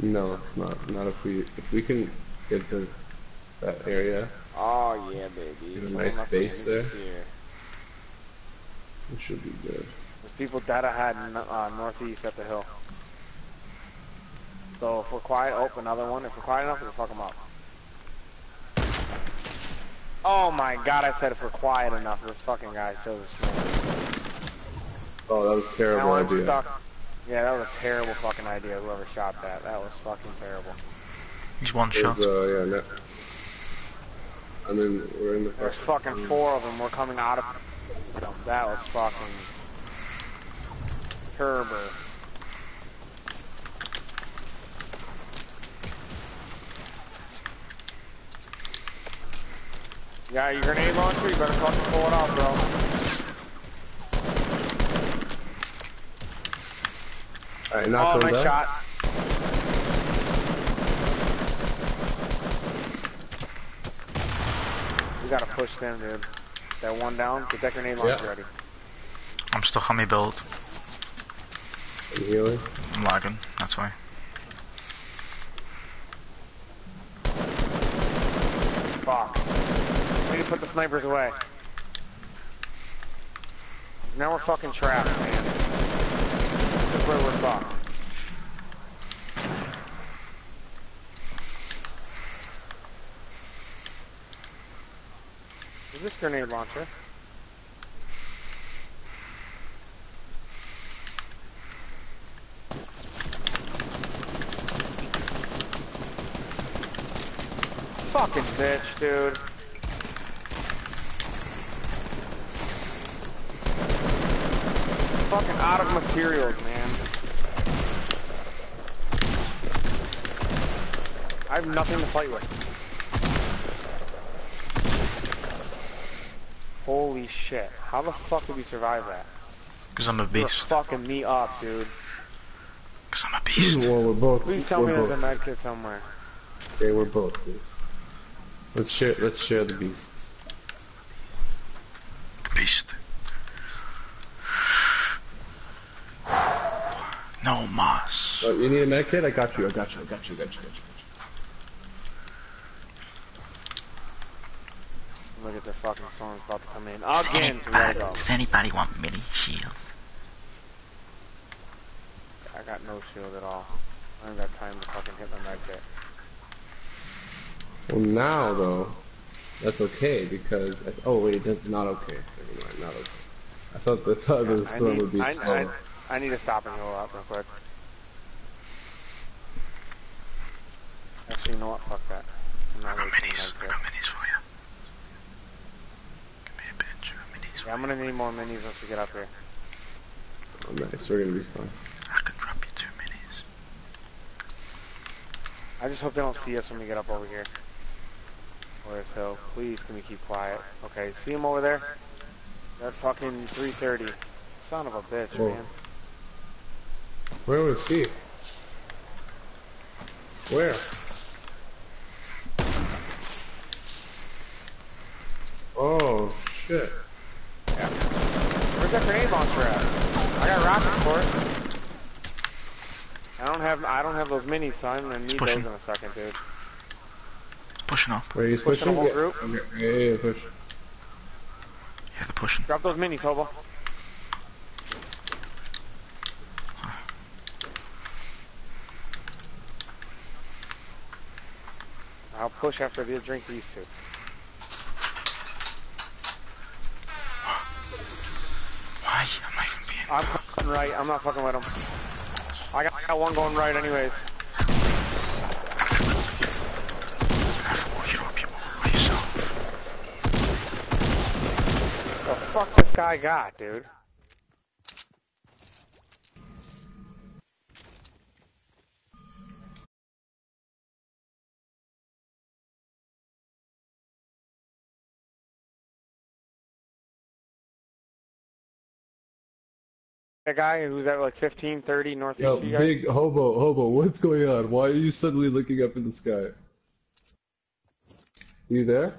No, it's not. Not if we if we can get the that area. Oh yeah, baby. Get a Someone nice must base there. here. It should be good. There's people dead ahead in uh, northeast at the hill. So if we're quiet, oh, another one. If we're quiet enough, we'll fuck them up. Oh my god, I said if we're quiet enough, this fucking guy shows a smoke. Oh, that was a terrible I'm idea. stuck. Yeah, that was a terrible fucking idea, whoever shot that. That was fucking terrible. He's one It shot. was, uh, yeah, no. I mean, we're in the There's fucking four of them. We're coming out of. That was fucking Kerber. Yeah, your grenade launcher, you better fucking pull it out, bro. Alright, knock Oh, nice down. shot. Gotta push them, dude. That one down, get that grenade launcher Yeah. ready. I'm still on my build. I'm. I'm lagging, that's why. Fuck. We need to put the snipers away. Now we're fucking trapped, man. This is where we're fucked. Is this grenade launcher? Fucking bitch, dude. Fucking out of materials, man. I have nothing to fight with. Holy shit. How the fuck did we survive that? Because I'm a You're beast. fucking me up, dude. Because I'm a beast. Well, we're both. Please tell me we're there's a both. med kit somewhere. Okay, we're both. Please. Let's share. Let's share the beasts. Beast. No mas. Oh, you need a med kit? I got you. I got you. I got you. I got you. I got you. I got you. Look at the fucking storm's about to come in. Again, so we gotta go. does anybody want mini shield? I got no shield at all. I don't got time to fucking hit my med kit. Well, now though, that's okay because. I, oh wait, that's not okay. Never mind. Not okay. I thought the thought the storm need, would be I, slow. I, I need to stop and heal up real quick. Actually, you know what? Fuck that. I'm not got wasting minis. my I med got minis for you. Give me a pinch. I got minis. Yeah, I'm gonna need more minis once we get up here. Oh, nice. We're gonna be fine. I can drop you two minis. I just hope they don't see us when we get up over here. Where's Hill? Please, can we keep quiet? Okay, see him over there? That fucking 330. Son of a bitch, Whoa. man. Where was he? Where? Oh shit! Where's that grenade launcher at? I got rockets for it. I don't have I don't have those minis, so I'm gonna need those in a second, dude. Pushing off. Where are you Pushing pushing? the whole group? Okay. Yeah, yeah, yeah, push. Yeah, they're pushing. Drop those minis, Hobo. I'll push after they drink these two. Why am I even being... I'm fucking right. I'm not fucking with him. I got, I got one going right, anyways. The fuck this guy got, dude? Guy who's at like 15, 30 northeast Yo, of you guys? big hobo, hobo, what's going on? Why are you suddenly looking up in the sky? You there?